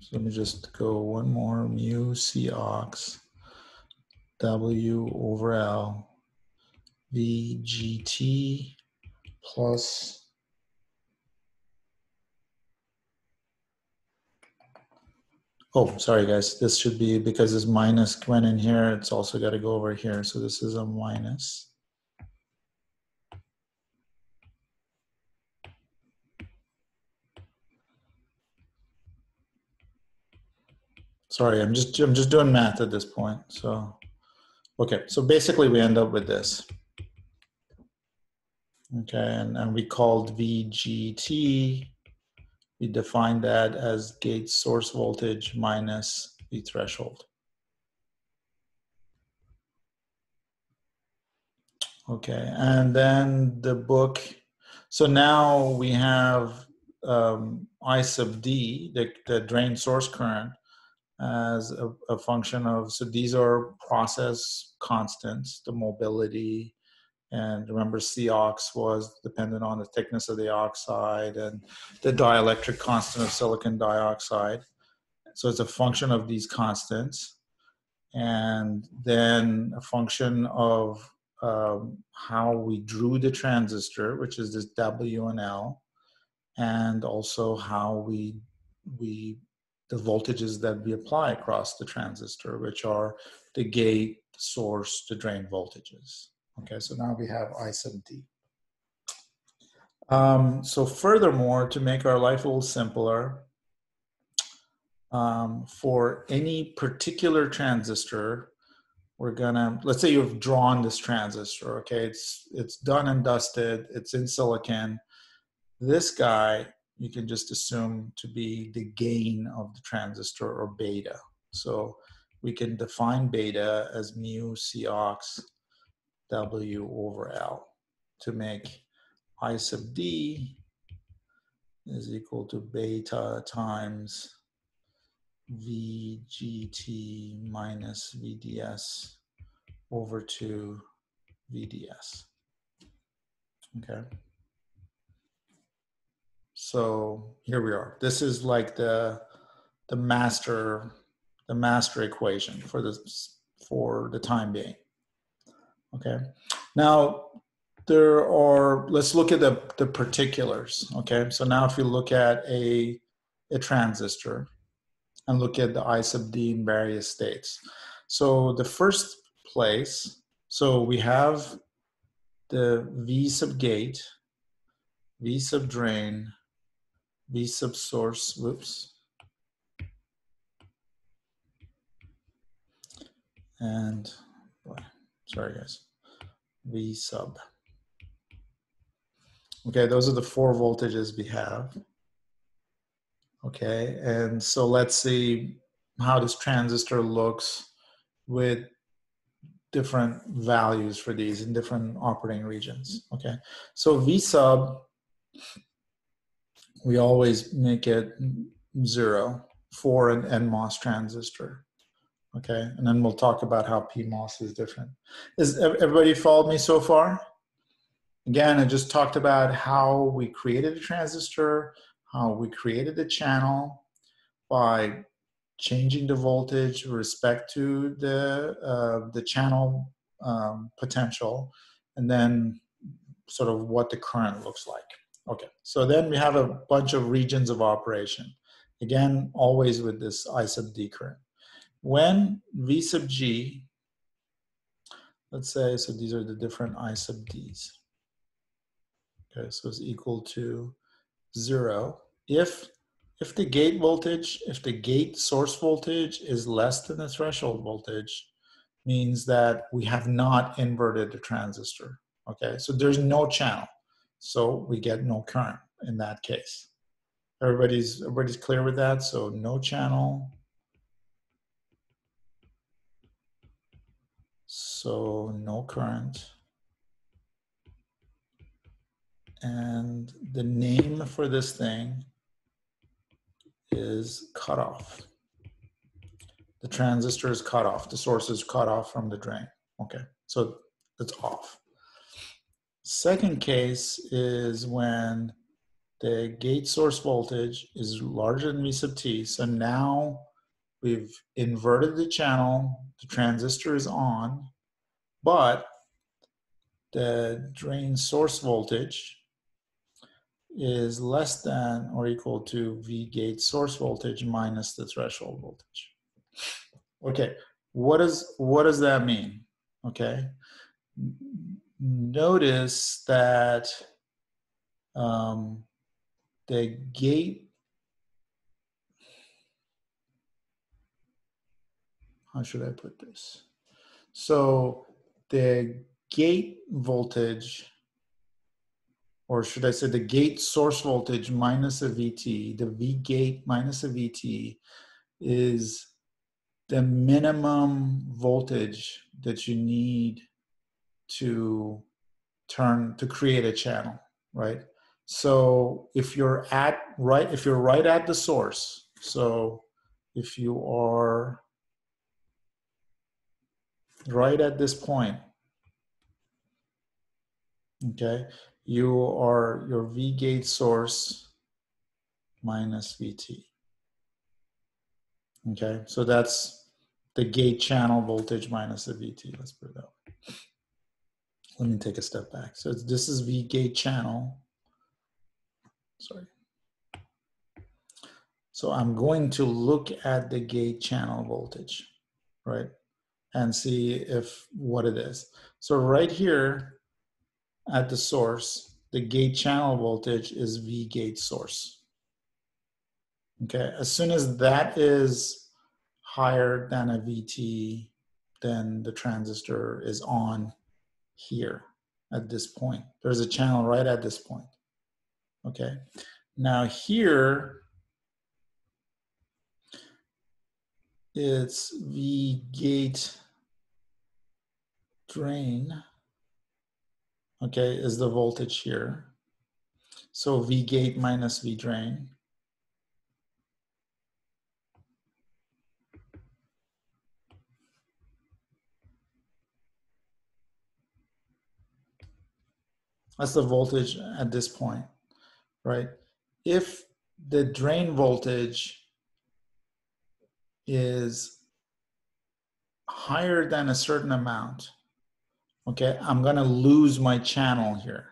So let me just go one more mu Cox W over L VGT plus Oh, sorry guys, this should be, because this minus went in here, it's also got to go over here. So this is a minus. Sorry, I'm just, I'm just doing math at this point. So, okay, so basically we end up with this. Okay, and, and we called VGT we define that as gate source voltage minus the threshold. Okay, and then the book. So now we have um, I sub D, the, the drain source current, as a, a, function of, so these are process constants, the mobility, and remember, Cox was dependent on the thickness of the oxide and the dielectric constant of silicon dioxide. So it's a function of these constants. And then a function of um, how we drew the transistor, which is this W and L, and also how we, we the voltages that we apply across the transistor, which are the gate, the source, the drain voltages. Okay, so now we have I sub D. Um, so furthermore, to make our life a little simpler, um, for any particular transistor, we're gonna, let's say you've drawn this transistor, okay? It's, it's done and dusted, it's in silicon. This guy, you can just assume to be the gain of the transistor or beta. So we can define beta as mu Cox W over L to make I sub D is equal to beta times VGT minus VDS over 2 VDS. Okay. So here we are. This is like the the master the master equation for this for the time being. Okay. Now, there are, let's look at the, the particulars. Okay. So now if you look at a, a transistor and look at the I sub D in various states. So the first place, so we have the V sub gate, V sub drain, V sub source, whoops. And, sorry guys, V sub. Okay, those are the four voltages we have. Okay, and so let's see how this transistor looks with different values for these in different operating regions. Okay, so V sub, we always make it zero for an NMOS transistor. Okay, and then we'll talk about how PMOS is different. Is everybody followed me so far? Again, I just talked about how we created a transistor, how we created a channel by changing the voltage with respect to the uh, the channel um, potential, and then sort of what the current looks like. Okay, so then we have a bunch of regions of operation. Again, always with this I sub D current. When V sub G, let's say, so these are the different I sub Ds. Okay, so it's equal to zero. If if the gate voltage, if the gate source voltage is less than the threshold voltage, means that we have not inverted the transistor. Okay, so there's no channel. So we get no current in that case. Everybody's everybody's clear with that. So no channel. So no current. And the name for this thing is cut off. The transistor is cut off. The source is cut off from the drain. Okay, so it's off. Second case is when the gate source voltage is larger than V sub t. So now we've inverted the channel, the transistor is on, but the drain source voltage is less than or equal to V gate source voltage minus the threshold voltage. Okay, what does what does that mean? Okay, notice that um, the gate how should I put this? So the gate voltage or should I say the gate source voltage minus a VT, the V gate minus a VT is the minimum voltage that you need to turn to create a channel, right? So if you're at right, if you're right at the source, so if you are right at this point, okay, you are your V gate source minus VT. Okay, so that's the gate channel voltage minus the VT. Let's put it. Let me take a step back. So this is V gate channel. Sorry. So I'm going to look at the gate channel voltage, right? And see if what it is. So right here, at the source, the gate channel voltage is V gate source. Okay, as soon as that is higher than a VT, then the transistor is on here at this point. There's a channel right at this point. Okay, now here, it's V gate drain okay, is the voltage here. So V gate minus V drain. That's the voltage at this point, right? If the drain voltage is higher than a certain amount, okay, I'm gonna lose my channel here.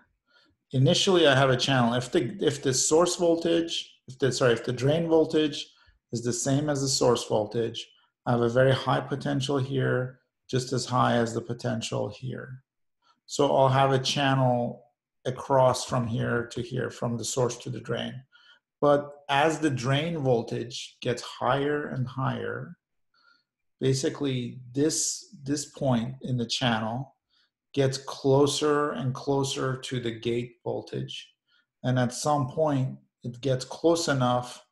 Initially, I have a channel. If the if the source voltage, if the sorry, if the drain voltage is the same as the source voltage, I have a very high potential here, just as high as the potential here. So I'll have a channel across from here to here, from the source to the drain. But as the drain voltage gets higher and higher, basically this, this point in the channel gets closer and closer to the gate voltage. And at some point, it gets close enough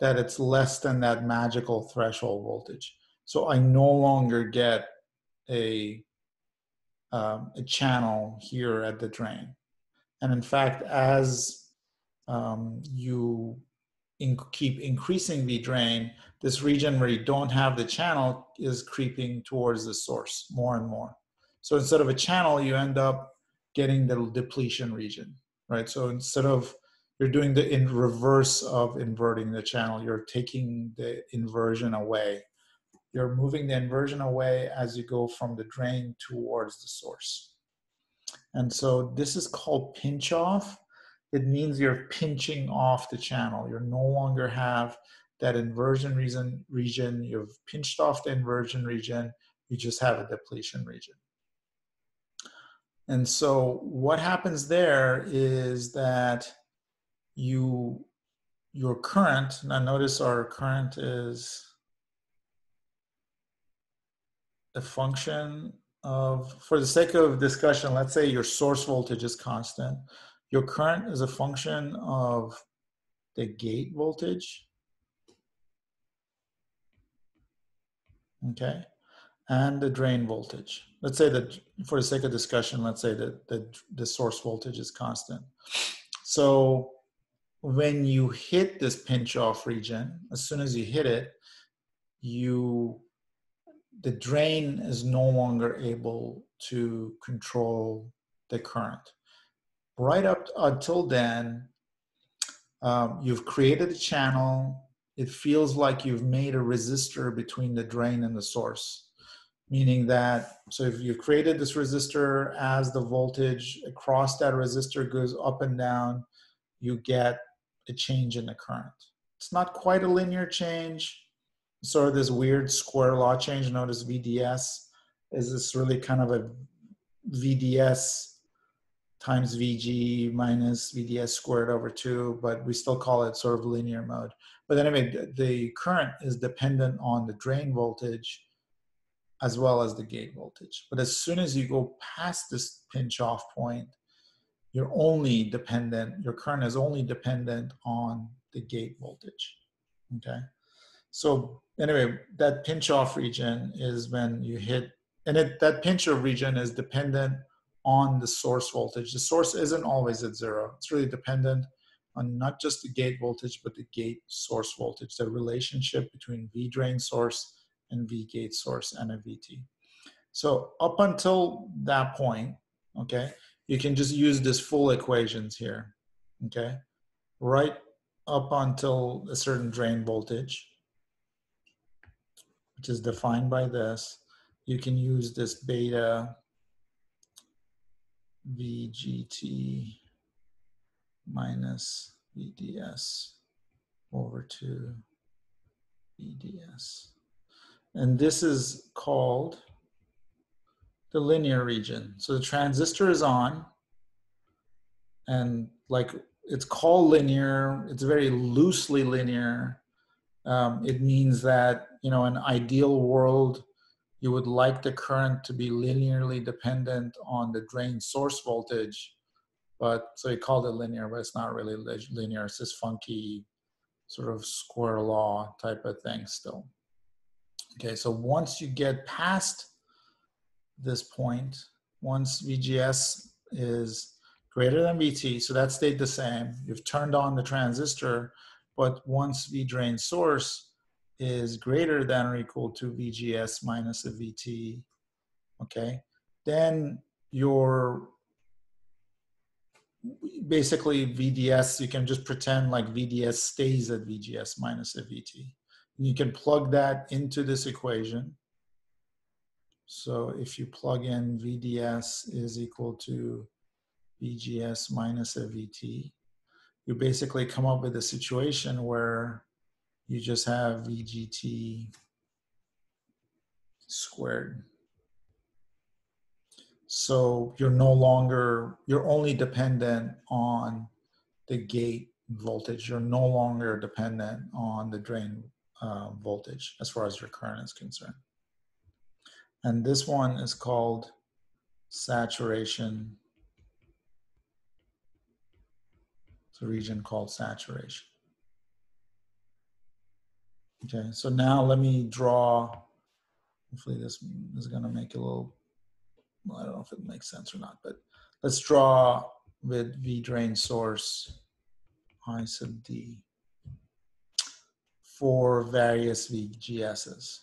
that it's less than that magical threshold voltage. So I no longer get a, um, a channel here at the drain. And in fact, as um, you in, keep increasing the drain, this region where you don't have the channel is creeping towards the source more and more. So instead of a channel, you end up getting the depletion region, right? So instead of you're doing the in reverse of inverting the channel, you're taking the inversion away. You're moving the inversion away as you go from the drain towards the source. And so this is called pinch off. It means you're pinching off the channel. You no longer have that inversion region, region. You've pinched off the inversion region. You just have a depletion region. And so what happens there is that you your current, now notice our current is a function of, for the sake of discussion, let's say your source voltage is constant. Your current is a function of the gate voltage. Okay, and the drain voltage. Let's say that for the sake of discussion, let's say that the, the source voltage is constant. So when you hit this pinch off region, as soon as you hit it, you the drain is no longer able to control the current. Right up until then, um, you've created a channel. It feels like you've made a resistor between the drain and the source, meaning that, so if you've created this resistor as the voltage across that resistor goes up and down, you get a change in the current. It's not quite a linear change, sort of this weird square law change known as VDS is this really kind of a VDS times VG minus VDS squared over two, but we still call it sort of linear mode. But anyway, the current is dependent on the drain voltage as well as the gate voltage. But as soon as you go past this pinch off point, you're only dependent, your current is only dependent on the gate voltage, okay? So anyway, that pinch off region is when you hit, and it, that pinch off region is dependent on the source voltage. The source isn't always at zero. It's really dependent on not just the gate voltage, but the gate source voltage, the relationship between V drain source and V gate source and a VT. So up until that point, okay, you can just use this full equations here, okay? Right up until a certain drain voltage, which is defined by this, you can use this beta VGT minus VDS over two VDS. And this is called the linear region. So the transistor is on and like it's called linear, it's very loosely linear. Um, it means that you know, an ideal world, you would like the current to be linearly dependent on the drain source voltage. But so you called it linear, but it's not really linear. It's this funky sort of square law type of thing still. Okay, so once you get past this point, once VGS is greater than VT, so that stayed the same. You've turned on the transistor, but once V drain source is greater than or equal to VGS minus a VT, okay, then your basically VDS, you can just pretend like VDS stays at VGS minus a VT. And you can plug that into this equation. So if you plug in VDS is equal to VGS minus a VT, you basically come up with a situation where you just have VGT squared. So you're no longer, you're only dependent on the gate voltage. You're no longer dependent on the drain uh, voltage as far as your current is concerned. And this one is called saturation. Region called saturation. Okay, so now let me draw, hopefully this is gonna make a little, well, I don't know if it makes sense or not, but let's draw with V drain source I sub D for various VGSs.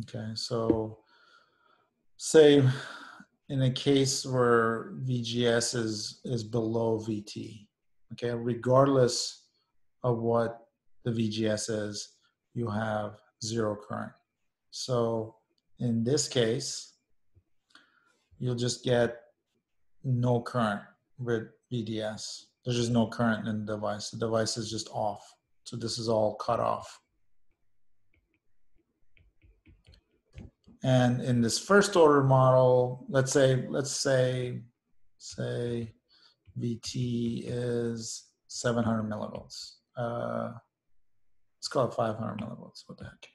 Okay, so say in a case where VGS is, is below VT, okay, regardless of what the VGS is, you have zero current. So in this case, you'll just get no current with VDS. There's just no current in the device. The device is just off. So this is all cut off. And in this first order model, let's say, let's say, say VT is 700 millivolts. Uh, let's call it 500 millivolts. What the heck?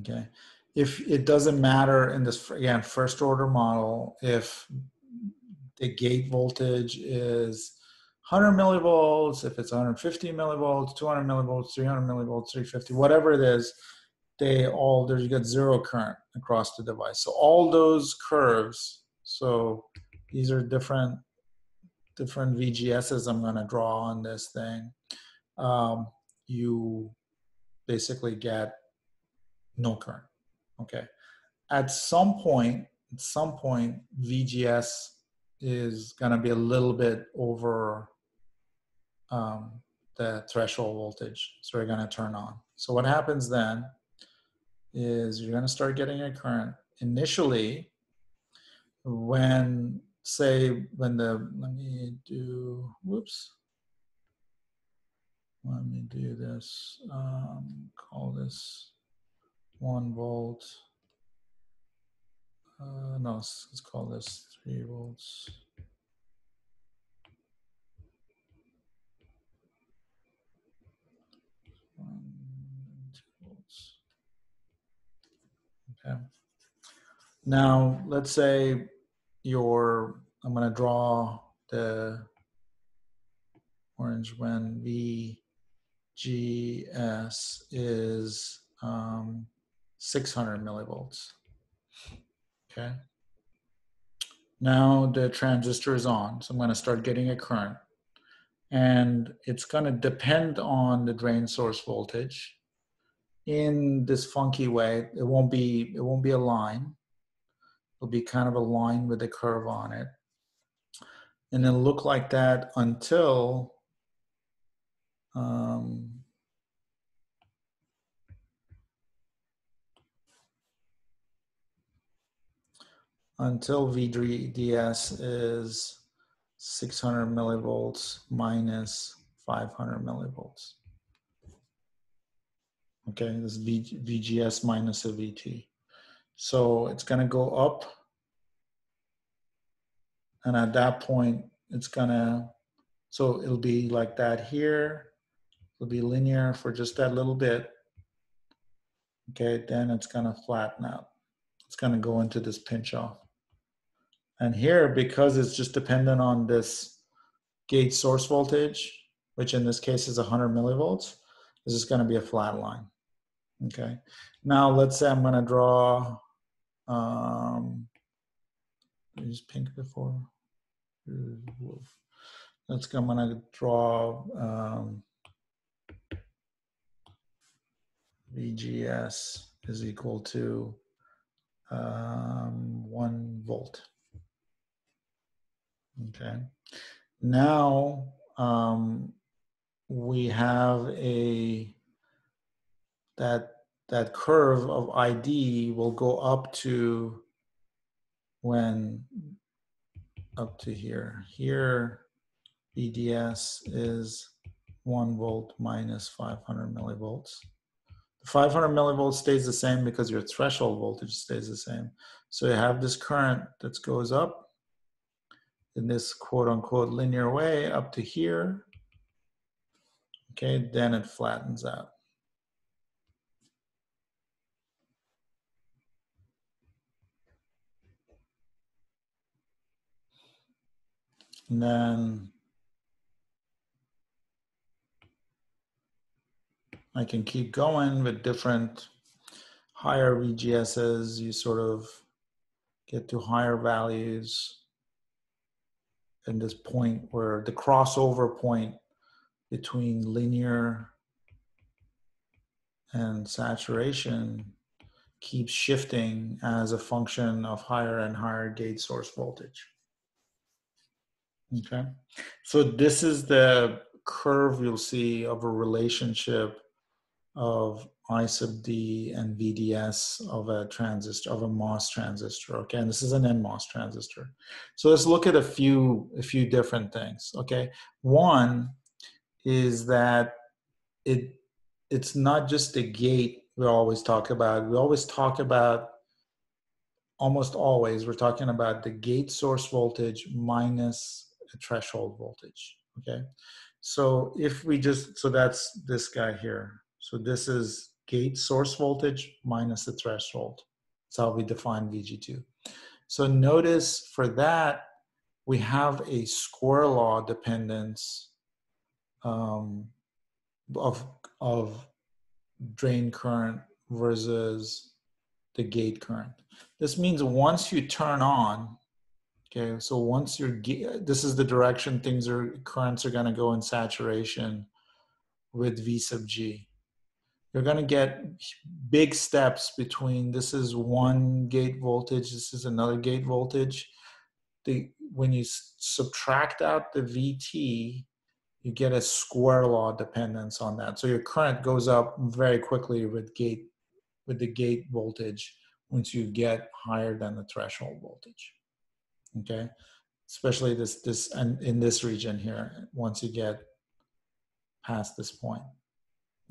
Okay. If it doesn't matter in this, again, first order model, if the gate voltage is 100 millivolts, if it's 150 millivolts, 200 millivolts, 300 millivolts, 350, whatever it is, they all, there you get zero current across the device. So all those curves, so these are different, different VGSs I'm gonna draw on this thing. Um, you basically get no current, okay? At some point, at some point, VGS is gonna be a little bit over um, the threshold voltage. So we're gonna turn on. So what happens then is you're gonna start getting a current. Initially, when say when the, let me do, whoops. Let me do this, um, call this one volt. Uh, no, let's, let's call this three volts. One, two volts. Okay. Now, let's say your, I'm going to draw the orange when VGS is um, 600 millivolts. Okay. Now the transistor is on, so I'm going to start getting a current. And it's going to depend on the drain source voltage in this funky way. It won't be it won't be a line. It'll be kind of a line with a curve on it. And it'll look like that until um, until VDS is 600 millivolts minus 500 millivolts. Okay, this is VGS minus a VT. So it's gonna go up. And at that point, it's gonna, so it'll be like that here. It'll be linear for just that little bit. Okay, then it's gonna flatten out. It's gonna go into this pinch off. And here, because it's just dependent on this gate source voltage, which in this case is 100 millivolts, this is going to be a flat line. Okay. Now let's say I'm going to draw, um, use pink before. Let's go, I'm going to draw um, VGS is equal to um, one volt. Okay. Now um, we have a that that curve of ID will go up to when up to here. Here VDS is one volt minus 500 millivolts. The 500 millivolts stays the same because your threshold voltage stays the same. So you have this current that goes up in this quote unquote linear way up to here. Okay, then it flattens out. And then I can keep going with different higher VGSs. You sort of get to higher values in this point where the crossover point between linear and saturation keeps shifting as a function of higher and higher gate source voltage. Okay, so this is the curve you'll see of a relationship of I sub D and VDS of a transistor, of a MOS transistor, okay? And this is an NMOS transistor. So let's look at a few, a few different things, okay? One is that it, it's not just the gate we always talk about. We always talk about, almost always, we're talking about the gate source voltage minus a threshold voltage, okay? So if we just, so that's this guy here. So this is gate source voltage minus the threshold. That's how we define VGT. So notice for that, we have a square law dependence um, of, of drain current versus the gate current. This means once you turn on, okay, so once you're, this is the direction things are, currents are gonna go in saturation with V sub G you're going to get big steps between this is one gate voltage, this is another gate voltage. The, when you subtract out the VT, you get a square law dependence on that. So your current goes up very quickly with gate with the gate voltage once you get higher than the threshold voltage. Okay, especially this this and in this region here once you get past this point.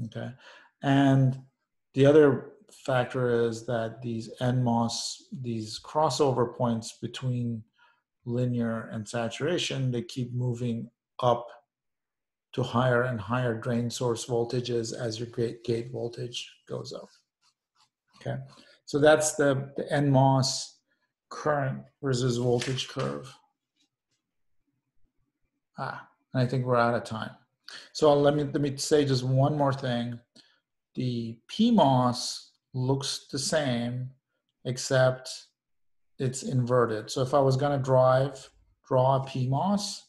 Okay, and the other factor is that these NMOS, these crossover points between linear and saturation, they keep moving up to higher and higher drain source voltages as your gate, gate voltage goes up. Okay, so that's the, the NMOS current versus voltage curve. Ah, I think we're out of time. So let me let me say just one more thing the PMOS looks the same, except it's inverted. So if I was gonna drive, draw a PMOS,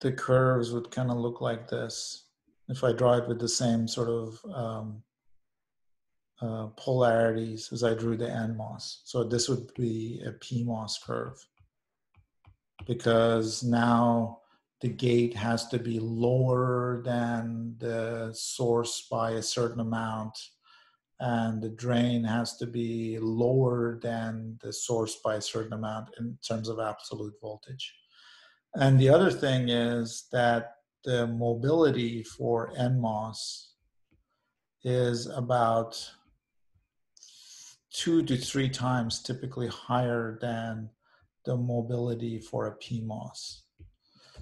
the curves would kind of look like this. If I draw it with the same sort of um, uh, polarities as I drew the NMOS. So this would be a PMOS curve because now the gate has to be lower than the source by a certain amount and the drain has to be lower than the source by a certain amount in terms of absolute voltage. And the other thing is that the mobility for NMOS is about two to three times typically higher than the mobility for a PMOS.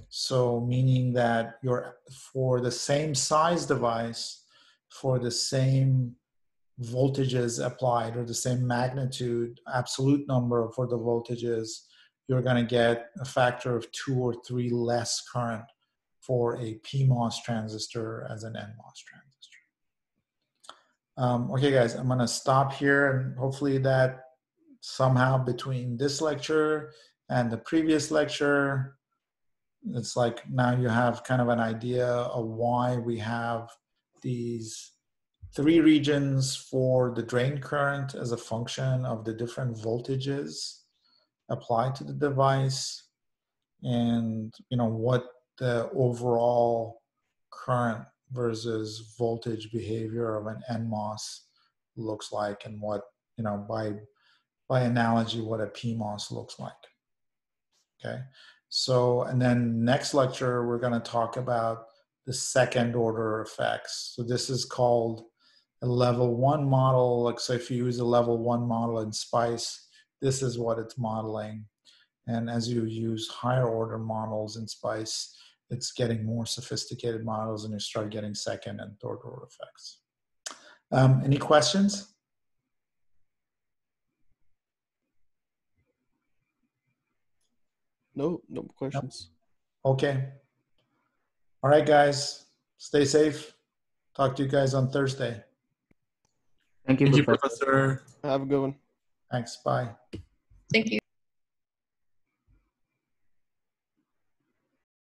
So meaning that you're for the same size device, for the same voltages applied or the same magnitude, absolute number for the voltages, you're going to get a factor of two or three less current for a PMOS transistor as an NMOS transistor. Um, okay, guys, I'm going to stop here and hopefully that somehow between this lecture and the previous lecture, it's like now you have kind of an idea of why we have these three regions for the drain current as a function of the different voltages applied to the device and you know what the overall current versus voltage behavior of an NMOS looks like and what you know by by analogy what a PMOS looks like okay so, and then next lecture, we're going to talk about the second order effects. So this is called a level one model. Like, so if you use a level one model in SPICE, this is what it's modeling. And as you use higher order models in SPICE, it's getting more sophisticated models and you start getting second and third order effects. Um, any questions? No, no questions. Okay. All right, guys. Stay safe. Talk to you guys on Thursday. Thank you, Thank you, Professor. Professor. Have a good one. Thanks. Bye. Thank you.